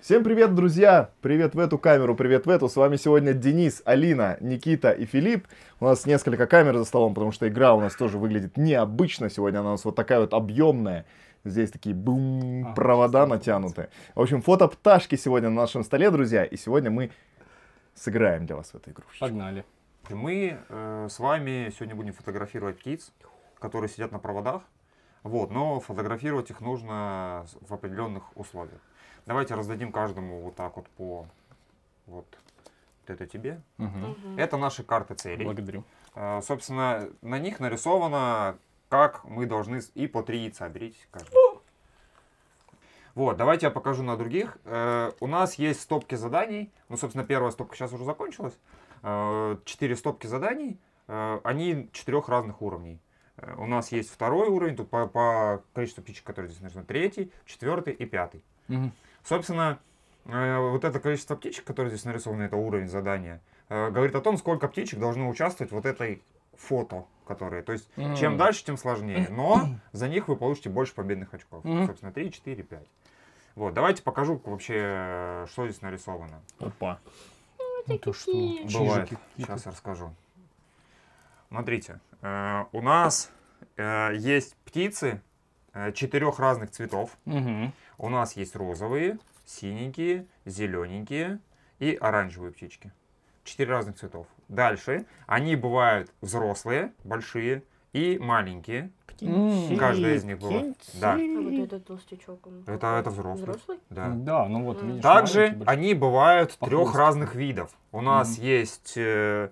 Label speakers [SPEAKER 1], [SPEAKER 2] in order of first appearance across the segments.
[SPEAKER 1] Всем привет, друзья! Привет в эту камеру, привет в эту. С вами сегодня Денис, Алина, Никита и Филипп. У нас несколько камер за столом, потому что игра у нас тоже выглядит необычно. Сегодня она у нас вот такая вот объемная. Здесь такие бум,
[SPEAKER 2] А,
[SPEAKER 1] провода натянуты. В общем, фото пташки сегодня на нашем столе, друзья. И сегодня мы сыграем для вас в эту игрушечку.
[SPEAKER 2] Погнали.
[SPEAKER 3] Мы э, с вами сегодня будем фотографировать птиц, которые сидят на проводах. Вот, но фотографировать их нужно в определенных условиях. Давайте раздадим каждому вот так вот по вот это тебе.
[SPEAKER 2] Мгм.
[SPEAKER 3] Это наши карты целей.
[SPEAKER 2] Благодарю.
[SPEAKER 3] Э, собственно, на них нарисовано, как мы должны и по три яйца берите каждый. Вот, давайте я покажу на других. Э, у нас есть стопки заданий. Ну, собственно, первая стопка сейчас уже закончилась. Э, Четыре стопки заданий. Э, они четырех разных уровней. У нас есть второй уровень, тут по, по количеству птичек, которые здесь нарисованы, третий, четвертый и пятый.
[SPEAKER 2] Мгм.
[SPEAKER 3] Собственно, э, вот это количество птичек, которые здесь нарисованы, это уровень задания, э, говорит о том, сколько птичек должно участвовать в вот этой фото, которые. То есть, чем
[SPEAKER 2] М.
[SPEAKER 3] дальше, тем сложнее. Но за них вы получите больше победных очков.
[SPEAKER 2] Мгм.
[SPEAKER 3] Собственно, 3, 4, 5. Вот, давайте покажу вообще, э, что здесь нарисовано.
[SPEAKER 2] Опа. Это что?
[SPEAKER 3] Бывает.
[SPEAKER 2] Чижики какие-то.
[SPEAKER 3] Сейчас я расскажу. Смотрите, э, у нас э, есть птицы э, четырех разных цветов.
[SPEAKER 2] Мгм.
[SPEAKER 3] У нас есть розовые, синенькие, зелененькие и оранжевые птички. Четыре разных цветов. Дальше они бывают взрослые, большие и маленькие.
[SPEAKER 2] М.
[SPEAKER 3] Каждая из них бывает. Да,
[SPEAKER 4] А вот этот толстячок, он
[SPEAKER 3] Это- это взрослый.
[SPEAKER 4] Взрослый?
[SPEAKER 3] да.
[SPEAKER 2] Да, ну вот, видишь,
[SPEAKER 3] Также они бывают трех разных видов. У нас есть э,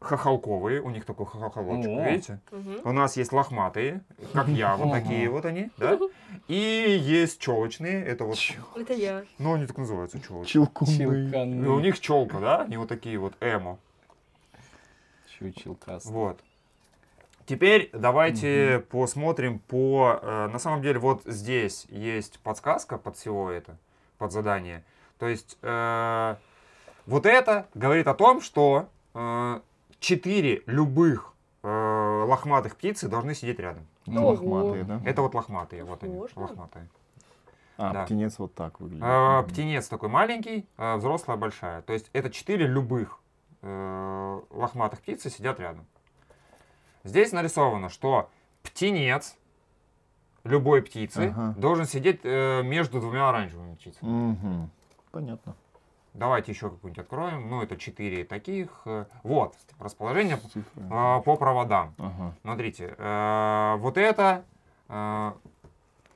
[SPEAKER 3] хохолковые, у них такой хохолочек,
[SPEAKER 2] О.
[SPEAKER 3] видите?
[SPEAKER 4] Мгм.
[SPEAKER 3] У нас есть лохматые, как я, вот такие вот они, да? И есть челочные, это вот,
[SPEAKER 4] Это я.
[SPEAKER 3] ну они так называются, челочные.
[SPEAKER 2] Чилканы.
[SPEAKER 3] Ну, у них челка, да? Они вот такие вот эмо.
[SPEAKER 2] Чучелкас.
[SPEAKER 3] Вот. Теперь давайте посмотрим по... э, на самом деле вот здесь есть подсказка под всего это, под задание. То есть э, вот это говорит о том, что э, четыре любых э, лохматых птицы должны сидеть рядом.
[SPEAKER 1] Ну, лохматые, да?
[SPEAKER 3] Это вот лохматые, вот они, лохматые.
[SPEAKER 1] А,
[SPEAKER 3] да.
[SPEAKER 1] птенец вот так выглядит. Мгм.
[SPEAKER 3] птенец такой маленький, э, взрослая большая. То есть это четыре любых э, лохматых птицы сидят рядом. Здесь нарисовано, что птенец любой птицы
[SPEAKER 1] Ага.
[SPEAKER 3] должен сидеть э, между двумя оранжевыми птицами.
[SPEAKER 1] Мгм. Понятно.
[SPEAKER 3] Давайте еще какую-нибудь откроем. Ну, это четыре таких. э, Вот, расположение э, по проводам.
[SPEAKER 1] Ага.
[SPEAKER 3] Смотрите, э, вот это э,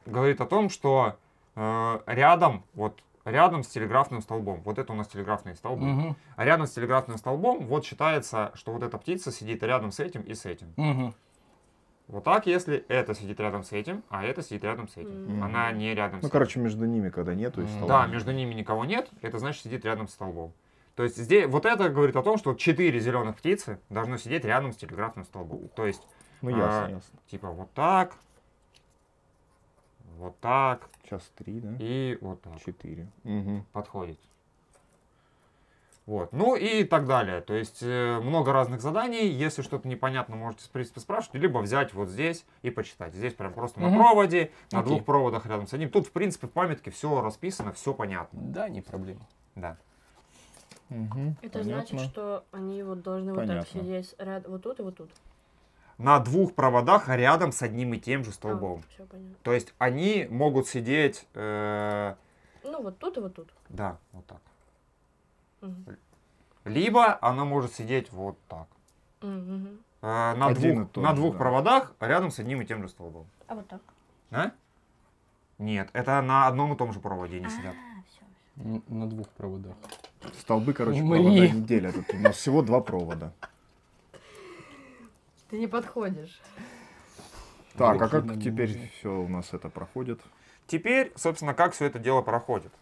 [SPEAKER 3] говорит о том, что э, рядом, вот рядом с телеграфным столбом, вот это у нас телеграфные столбы,
[SPEAKER 2] Мгм.
[SPEAKER 3] а рядом с телеграфным столбом вот считается, что вот эта птица сидит рядом с этим и с этим.
[SPEAKER 2] Мгм.
[SPEAKER 3] Вот так, если это сидит рядом с этим, а это сидит рядом с этим.
[SPEAKER 4] Мгм.
[SPEAKER 3] Она не рядом с
[SPEAKER 1] Ну,
[SPEAKER 3] этим.
[SPEAKER 1] короче, между ними, когда нету, и столба.
[SPEAKER 3] Да, между ними никого нет, это значит сидит рядом с столбом. То есть здесь вот это говорит о том, что четыре зеленых птицы должны сидеть рядом с телеграфным столбом. То есть
[SPEAKER 1] Ну, ясно,
[SPEAKER 3] А,
[SPEAKER 1] ясно.
[SPEAKER 3] типа вот так, вот так
[SPEAKER 1] Сейчас три, да?
[SPEAKER 3] и вот так
[SPEAKER 1] Четыре. Мгм.
[SPEAKER 3] подходит. Вот. Ну и так далее. То есть э, много разных заданий. Если что-то непонятно, можете в принципе спрашивать, либо взять вот здесь и почитать. Здесь прям просто на
[SPEAKER 2] Мгм.
[SPEAKER 3] проводе, на
[SPEAKER 2] Окей.
[SPEAKER 3] двух проводах рядом с одним. Тут в принципе в памятке все расписано, все понятно.
[SPEAKER 2] Да, не проблема.
[SPEAKER 3] Да.
[SPEAKER 1] Мгм.
[SPEAKER 4] Это значит,
[SPEAKER 1] Понятно.
[SPEAKER 4] что они вот должны вот
[SPEAKER 1] Понятно.
[SPEAKER 4] так сидеть ряд вот тут и вот тут.
[SPEAKER 3] На двух проводах рядом с одним и тем же столбом.
[SPEAKER 4] все понятно.
[SPEAKER 3] То есть они могут сидеть, э,
[SPEAKER 4] Ну вот тут и вот тут.
[SPEAKER 3] да, вот так.
[SPEAKER 4] Мгм.
[SPEAKER 3] Либо она может сидеть вот так.
[SPEAKER 4] Мгм.
[SPEAKER 3] Э, на
[SPEAKER 1] Один
[SPEAKER 3] двух,
[SPEAKER 1] тот
[SPEAKER 3] на двух
[SPEAKER 1] да.
[SPEAKER 3] проводах рядом с одним и тем же столбом.
[SPEAKER 4] А вот так.
[SPEAKER 3] А? Нет, это на одном и том же проводе они сидят.
[SPEAKER 4] А.
[SPEAKER 2] Н- На двух проводах.
[SPEAKER 1] Столбы, короче,
[SPEAKER 2] Мои.
[SPEAKER 1] провода не делят. Тут у нас всего два провода.
[SPEAKER 4] Ты не подходишь.
[SPEAKER 1] Так, а как теперь все у нас это проходит?
[SPEAKER 3] Теперь, собственно, как все это дело проходит.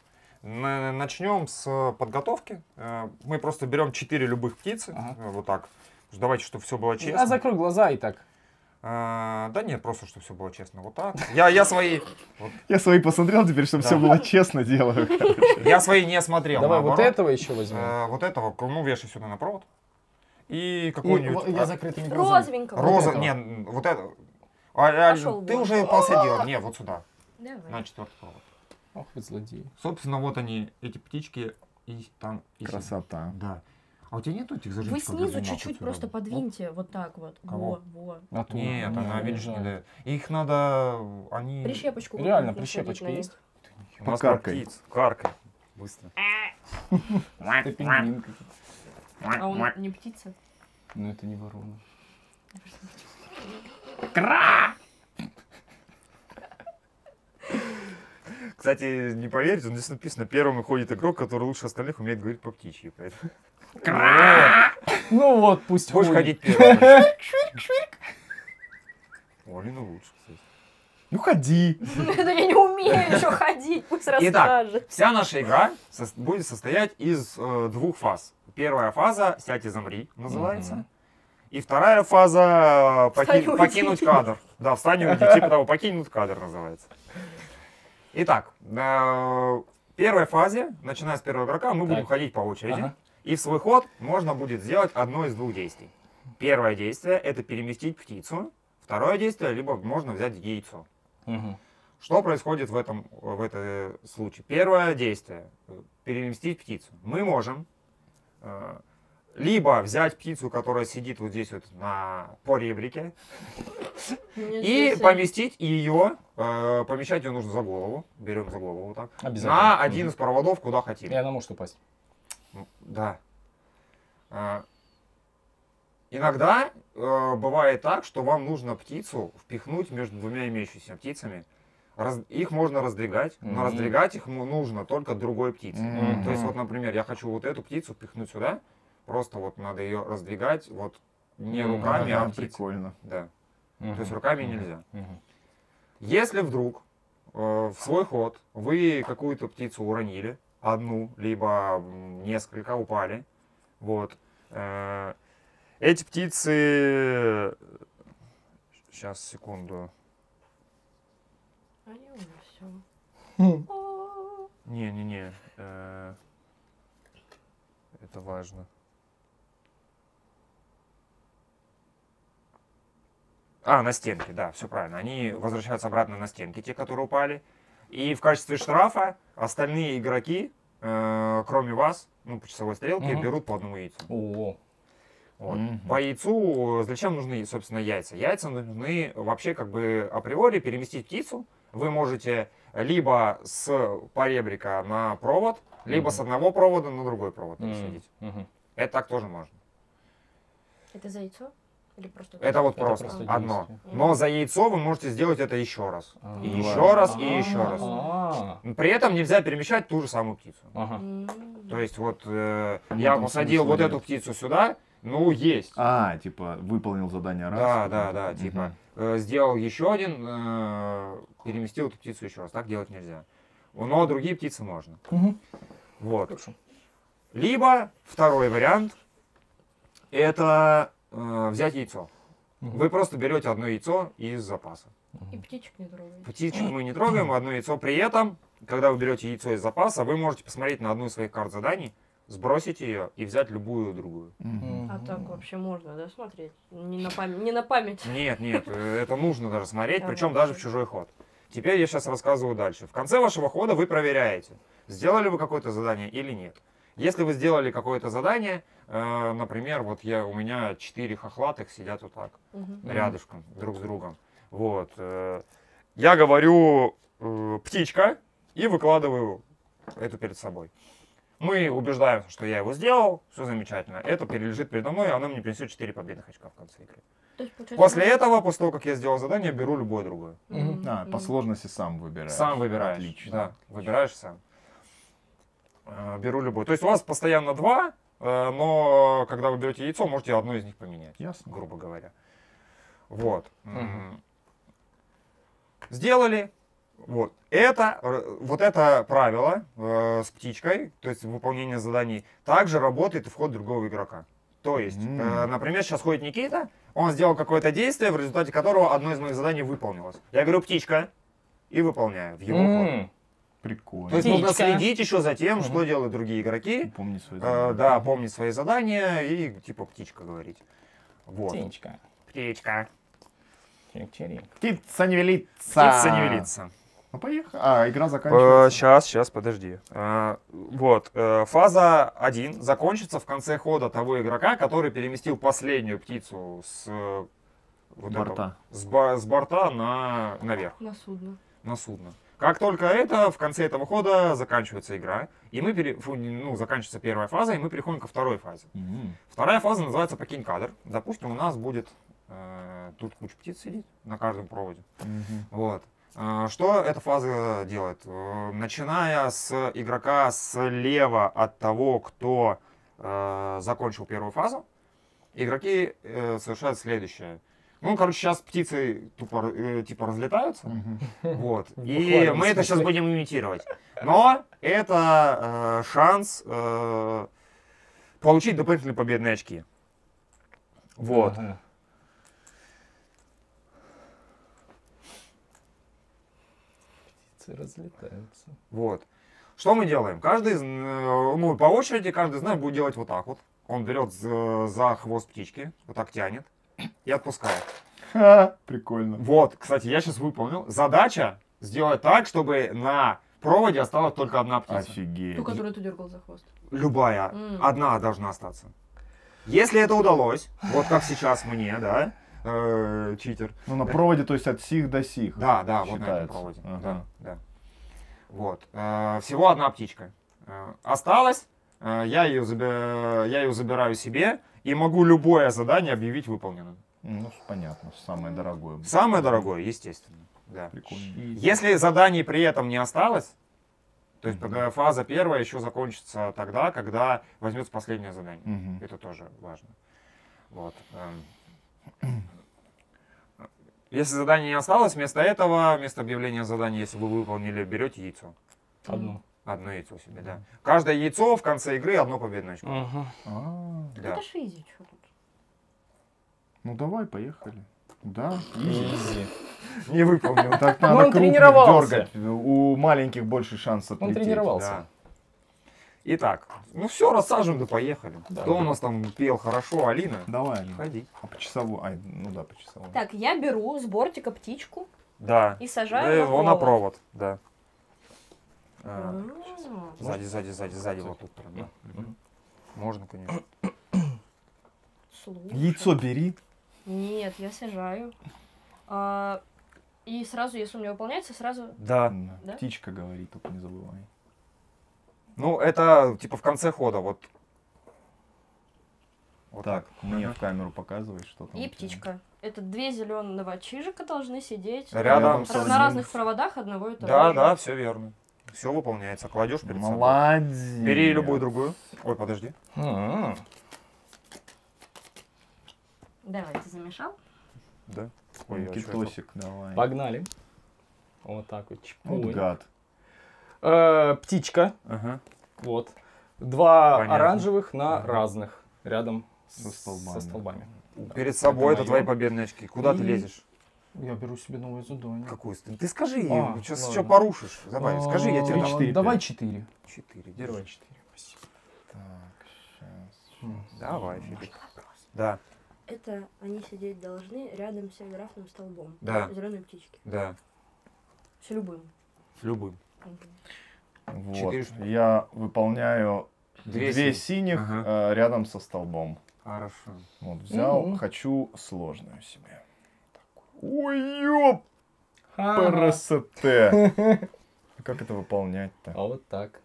[SPEAKER 3] Начнем с подготовки. Э, Мы просто берем 4 любых птицы.
[SPEAKER 2] Ага.
[SPEAKER 3] э, Вот так. Давайте, чтобы все было честно.
[SPEAKER 2] А закрой глаза и так.
[SPEAKER 3] Э, Да нет, просто, чтобы все было честно. Вот так. Я, я свои. вот,
[SPEAKER 1] Я свои посмотрел теперь, чтобы
[SPEAKER 3] Да.
[SPEAKER 1] все было честно делаю.
[SPEAKER 3] я свои не смотрел.
[SPEAKER 2] Давай вот этого еще возьмем.
[SPEAKER 3] Э, Вот этого, ну, вешай сюда на провод. И какой-нибудь...
[SPEAKER 2] Я
[SPEAKER 3] а,
[SPEAKER 2] закрытыми глазами.
[SPEAKER 4] Розовенького.
[SPEAKER 3] Роза, нет, вот это. А, а, ты уже посадил. Не, вот сюда.
[SPEAKER 4] Давай.
[SPEAKER 3] На четвертый провод.
[SPEAKER 2] Ох, вы злодеи.
[SPEAKER 3] Собственно, вот они, эти птички, и там... и сидят.
[SPEAKER 1] Красота.
[SPEAKER 3] Да. А у тебя нету этих
[SPEAKER 4] Вы
[SPEAKER 3] зажимчиков? для
[SPEAKER 4] снизу чуть-чуть просто
[SPEAKER 3] рядом?
[SPEAKER 4] подвиньте, вот так вот.
[SPEAKER 3] Кого?
[SPEAKER 4] Во, во.
[SPEAKER 2] А
[SPEAKER 3] Нет, она, видишь, не дает. Их надо... Они...
[SPEAKER 4] Прищепочку.
[SPEAKER 2] Реально, прищепочка есть?
[SPEAKER 1] Покаркай.
[SPEAKER 3] Каркай. Быстро.
[SPEAKER 2] Это пингвин.
[SPEAKER 4] А он не птица?
[SPEAKER 2] Но это не ворона.
[SPEAKER 3] Кстати, не поверите, но здесь написано, первым выходит игрок, который лучше остальных умеет говорить по птичьи.
[SPEAKER 2] Ну вот, пусть
[SPEAKER 3] Будешь
[SPEAKER 2] ходит.
[SPEAKER 3] ходить первым. О, Алина лучше, кстати.
[SPEAKER 1] Ну ходи.
[SPEAKER 4] Да я не умею еще ходить, пусть
[SPEAKER 3] Итак,
[SPEAKER 4] расскажет.
[SPEAKER 3] вся наша игра будет состоять из э, двух фаз. Первая фаза «Сядь и замри» называется. И вторая фаза. «Покинуть кадр». Да, «Встань и уйди», типа того, «Покинуть кадр» называется. Итак, э, в первой фазе, начиная с первого игрока, мы будем
[SPEAKER 2] Так.
[SPEAKER 3] ходить по очереди.
[SPEAKER 2] Ага.
[SPEAKER 3] И в свой ход можно будет сделать одно из двух действий. Первое действие – это переместить птицу. Второе действие – либо можно взять яйцо.
[SPEAKER 2] Мгм.
[SPEAKER 3] Что происходит в этом, в этом случае? Первое действие – переместить птицу. Мы можем э, либо взять птицу, которая сидит вот здесь вот на поребрике, и поместить ее, э, помещать ее нужно за голову, берем за голову вот так,
[SPEAKER 2] Обязательно.
[SPEAKER 3] на один из проводов, куда хотим.
[SPEAKER 2] И она может упасть.
[SPEAKER 3] Да. А, Иногда э, бывает так, что вам нужно птицу впихнуть между двумя имеющимися птицами. Раз- их можно раздвигать, но
[SPEAKER 2] Мгм.
[SPEAKER 3] раздвигать их нужно только другой птице.
[SPEAKER 1] Мгм.
[SPEAKER 3] То есть вот, например, я хочу вот эту птицу впихнуть сюда, просто вот надо ее раздвигать, вот не руками, а
[SPEAKER 1] Ага,
[SPEAKER 3] птицей.
[SPEAKER 1] прикольно.
[SPEAKER 3] Да.
[SPEAKER 2] Мгм.
[SPEAKER 3] То есть руками нельзя.
[SPEAKER 2] Мгм.
[SPEAKER 3] Если вдруг э, в свой ход вы какую-то птицу уронили, одну, либо несколько упали, вот, э, эти птицы... Сейчас, секунду.
[SPEAKER 4] Они уже все.
[SPEAKER 2] Хм.
[SPEAKER 3] Не-не-не. э, Это важно. А, на стенки, да, все правильно. Они возвращаются обратно на стенки, те, которые упали. И в качестве штрафа остальные игроки, э, кроме вас, ну, по часовой стрелке,
[SPEAKER 2] Мгм.
[SPEAKER 3] берут по одному яйцу.
[SPEAKER 2] О,
[SPEAKER 3] Вот.
[SPEAKER 1] Мгм.
[SPEAKER 3] По яйцу, зачем нужны, собственно, яйца? Яйца нужны вообще как бы априори переместить птицу. Вы можете либо с поребрика на провод, либо
[SPEAKER 2] Мгм.
[SPEAKER 3] с одного провода на другой провод
[SPEAKER 2] М,
[SPEAKER 3] пересадить.
[SPEAKER 2] мгм.
[SPEAKER 3] Это так тоже можно.
[SPEAKER 4] Это за яйцо? Или просто...
[SPEAKER 3] Это вот
[SPEAKER 2] Это
[SPEAKER 3] просто,
[SPEAKER 2] просто
[SPEAKER 3] одно.
[SPEAKER 2] действие.
[SPEAKER 3] Но за яйцо вы можете сделать это еще раз.
[SPEAKER 2] А.
[SPEAKER 3] И еще раз, и еще раз.
[SPEAKER 2] А,
[SPEAKER 3] При этом нельзя перемещать ту же самую птицу. То есть вот э,
[SPEAKER 1] Ну,
[SPEAKER 3] я посадил вот эту птицу сюда, ну есть.
[SPEAKER 1] А, типа, выполнил задание раз.
[SPEAKER 3] Да, да, да, типа э, сделал еще один, э, переместил эту птицу еще раз. Так делать нельзя. Но другие птицы можно. Вот. Либо второй вариант это э, взять яйцо.
[SPEAKER 2] Мгм.
[SPEAKER 3] Вы просто берете одно яйцо из запаса.
[SPEAKER 4] И птичек не трогай.
[SPEAKER 3] Птичек мы не трогаем, одно яйцо. При этом, когда вы берете яйцо из запаса, вы можете посмотреть на одну из своих карт заданий, сбросить ее и взять любую другую.
[SPEAKER 1] Мгм.
[SPEAKER 4] А так вообще можно, да, смотреть? Не на память. Не на память.
[SPEAKER 3] Нет, нет, это нужно даже смотреть, причем даже в чужой ход. Теперь я сейчас рассказываю дальше. В конце вашего хода вы проверяете, сделали вы какое-то задание или нет. Если вы сделали какое-то задание, например, вот я, у меня четыре хохлатых сидят вот так,
[SPEAKER 4] Мгм.
[SPEAKER 3] рядышком, друг с другом. Вот. э, я говорю э, птичка и выкладываю эту перед собой. Мы убеждаемся, что я его сделал, все замечательно. Это перележит передо мной, и она мне принесет 4 победных очка в конце игры.
[SPEAKER 4] Есть,
[SPEAKER 3] После этого, после того, как я сделал задание, беру любое другое.
[SPEAKER 4] Мгм.
[SPEAKER 1] А, по сложности сам выбираешь.
[SPEAKER 3] Сам выбираешь.
[SPEAKER 1] Отлично.
[SPEAKER 3] Да, выбираешь сам. Э, Беру любой. То есть у вас постоянно два, э, но когда вы берете яйцо, можете одно из них поменять,
[SPEAKER 1] Ясно.
[SPEAKER 3] грубо говоря. Вот. М. Сделали. Вот. Это, э, вот это правило э, с птичкой, то есть выполнение заданий, также работает и в ход другого игрока. То есть,
[SPEAKER 1] М.
[SPEAKER 3] э, например, сейчас ходит Никита, он сделал какое-то действие, в результате которого одно из моих заданий выполнилось. Я говорю, птичка, и выполняю в его ход.
[SPEAKER 1] Прикольно.
[SPEAKER 3] То есть нужно следить еще за тем,
[SPEAKER 2] Мгм.
[SPEAKER 3] что делают другие игроки.
[SPEAKER 1] Помни свои
[SPEAKER 3] Э,
[SPEAKER 1] задания.
[SPEAKER 3] да, помнить свои задания и типа птичка говорить. Вот.
[SPEAKER 2] Птичка.
[SPEAKER 3] Птичка.
[SPEAKER 2] Чирик-чирик.
[SPEAKER 1] Птица не велится.
[SPEAKER 3] Птица не велится.
[SPEAKER 1] Ну поехали. А, игра заканчивается.
[SPEAKER 3] Сейчас, сейчас, подожди. Э, Вот, э, фаза 1 закончится в конце хода того игрока, который переместил последнюю птицу с э, вот этого-
[SPEAKER 1] Борта.
[SPEAKER 3] с, ба- с борта на, наверх,
[SPEAKER 4] На судно.
[SPEAKER 3] на судно. Как только это, в конце этого хода заканчивается игра, и мы пере, фу, ну, заканчивается первая фаза, и мы переходим ко второй фазе.
[SPEAKER 1] М.
[SPEAKER 3] Вторая фаза называется покинь кадр. Допустим, у нас будет э, тут куча птиц сидит на каждом проводе.
[SPEAKER 1] Мгм.
[SPEAKER 3] Вот. А, Что эта фаза делает? Э, Начиная с игрока слева от того, кто э, закончил первую фазу, игроки э, совершают следующее. Ну, короче, сейчас птицы тупо, э, типа разлетаются.
[SPEAKER 1] Мгм.
[SPEAKER 3] Вот. И мы это сейчас будем имитировать. Но это э, шанс э, получить дополнительные победные очки. Вот.
[SPEAKER 2] Ага. Птицы разлетаются.
[SPEAKER 3] Вот. Что мы делаем? Каждый, э, ну, по очереди, каждый из нас будет делать вот так вот. Он берет за, за хвост птички, вот так тянет и отпускает.
[SPEAKER 1] Ха, Прикольно.
[SPEAKER 3] Вот, кстати, я сейчас выполнил. Задача сделать так, чтобы на проводе осталась только одна птица.
[SPEAKER 1] Офигеть.
[SPEAKER 4] Ту, которую ты дергал за хвост.
[SPEAKER 3] Любая.
[SPEAKER 4] М.
[SPEAKER 3] Одна должна остаться. Если это удалось, вот как сейчас мне, да, э, читер.
[SPEAKER 1] Ну, на проводе, то есть от сих до сих.
[SPEAKER 3] Да, да, вот на этом
[SPEAKER 1] считается.
[SPEAKER 3] проводе.
[SPEAKER 1] Ага.
[SPEAKER 3] Да, да. Вот. Э, всего одна птичка. Э, осталось. э, я, ее я ее забираю себе и могу любое задание объявить выполненным.
[SPEAKER 1] Ну, понятно, самое дорогое.
[SPEAKER 3] Самое дорогое, естественно. Да.
[SPEAKER 1] Прикольно.
[SPEAKER 3] Если заданий при этом не осталось, то есть э, фаза первая еще закончится тогда, когда возьмется последнее задание.
[SPEAKER 1] Мгм.
[SPEAKER 3] Это тоже важно. Вот. эм. Если задание не осталось, вместо этого, вместо объявления задания, если вы выполнили, берете яйцо.
[SPEAKER 2] Одну.
[SPEAKER 3] Одно яйцо себе, да. Каждое яйцо в конце игры одно победное очко.
[SPEAKER 2] Ага.
[SPEAKER 1] А,
[SPEAKER 3] Да.
[SPEAKER 4] Это ж easy, что тут.
[SPEAKER 1] ну давай, поехали. Да, easy.
[SPEAKER 2] Easy.
[SPEAKER 3] Не выполнил.
[SPEAKER 1] Так надо
[SPEAKER 2] он
[SPEAKER 1] крупных
[SPEAKER 2] тренировался.
[SPEAKER 1] дергать. У маленьких больше шанс
[SPEAKER 2] Он
[SPEAKER 1] отлететь.
[SPEAKER 2] тренировался.
[SPEAKER 3] Да. Итак, ну все, рассаживаем, да поехали.
[SPEAKER 2] Да.
[SPEAKER 3] Кто у нас там пел хорошо? Алина?
[SPEAKER 1] Давай, Алина.
[SPEAKER 3] Ходи.
[SPEAKER 1] А по часовой? Ай, ну да, по часовой.
[SPEAKER 4] Так, я беру с бортика птичку
[SPEAKER 3] Да.
[SPEAKER 4] и сажаю на
[SPEAKER 3] его на
[SPEAKER 4] провод.
[SPEAKER 3] провод, да. А. Сзади, сзади, сзади, сзади, вот тут прям, да. Мгм. Можно, конечно.
[SPEAKER 4] Слушай.
[SPEAKER 1] Яйцо бери.
[SPEAKER 4] Нет, я сажаю. А, и сразу, если у меня выполняется, сразу...
[SPEAKER 3] Да.
[SPEAKER 4] Да?
[SPEAKER 1] Птичка говорит, только не забывай.
[SPEAKER 3] Ну, это типа в конце хода, вот. Вот
[SPEAKER 1] Так, мне
[SPEAKER 3] Ага.
[SPEAKER 1] в камеру показывай, что там.
[SPEAKER 4] И птичка. Это две зеленого чижика должны сидеть
[SPEAKER 3] Рядом
[SPEAKER 4] на разных проводах одного и того
[SPEAKER 3] Да,
[SPEAKER 4] же.
[SPEAKER 3] да, все верно. Все выполняется. Кладешь перед собой.
[SPEAKER 1] Молодец.
[SPEAKER 3] Бери любую другую. Ой, подожди.
[SPEAKER 2] А,
[SPEAKER 4] Давай, ты замешал?
[SPEAKER 3] Да. Ой, это?
[SPEAKER 1] Китосик, давай.
[SPEAKER 2] Погнали. Вот так вот.
[SPEAKER 1] Вот
[SPEAKER 2] чпунь.
[SPEAKER 1] гад.
[SPEAKER 2] Э, Птичка.
[SPEAKER 3] Ага.
[SPEAKER 2] Вот. Два
[SPEAKER 3] Понятно.
[SPEAKER 2] оранжевых на
[SPEAKER 3] Ага.
[SPEAKER 2] разных. Рядом
[SPEAKER 1] Со столбами.
[SPEAKER 2] Со столбами.
[SPEAKER 3] Перед собой это,
[SPEAKER 2] моё.
[SPEAKER 3] твои победные очки. Куда ты
[SPEAKER 2] И-
[SPEAKER 3] лезешь?
[SPEAKER 2] Я беру себе новое задание.
[SPEAKER 3] Какую? Ты скажи,
[SPEAKER 2] А,
[SPEAKER 3] сейчас
[SPEAKER 2] ладно.
[SPEAKER 3] еще порушишь. Давай, скажи, я тебе
[SPEAKER 1] Три,
[SPEAKER 3] дам.
[SPEAKER 1] четыре.
[SPEAKER 2] Давай четыре.
[SPEAKER 3] Четыре. Держи.
[SPEAKER 2] Давай четыре. Спасибо.
[SPEAKER 1] Так, сейчас.
[SPEAKER 3] Давай, Филипп. Да,
[SPEAKER 4] Это они сидеть должны рядом с телеграфным столбом.
[SPEAKER 3] Да.
[SPEAKER 4] Зеленые птички.
[SPEAKER 3] да.
[SPEAKER 4] С любым.
[SPEAKER 3] С любым.
[SPEAKER 1] Вот.
[SPEAKER 3] Четыре штуки.
[SPEAKER 1] Я выполняю
[SPEAKER 3] Две
[SPEAKER 1] две, синих
[SPEAKER 3] Ага.
[SPEAKER 1] э, рядом со столбом.
[SPEAKER 3] Хорошо.
[SPEAKER 1] Вот, взял,
[SPEAKER 2] Мгм.
[SPEAKER 1] хочу сложную себе. Ой, ёп. А Как это выполнять-то?
[SPEAKER 2] А вот так.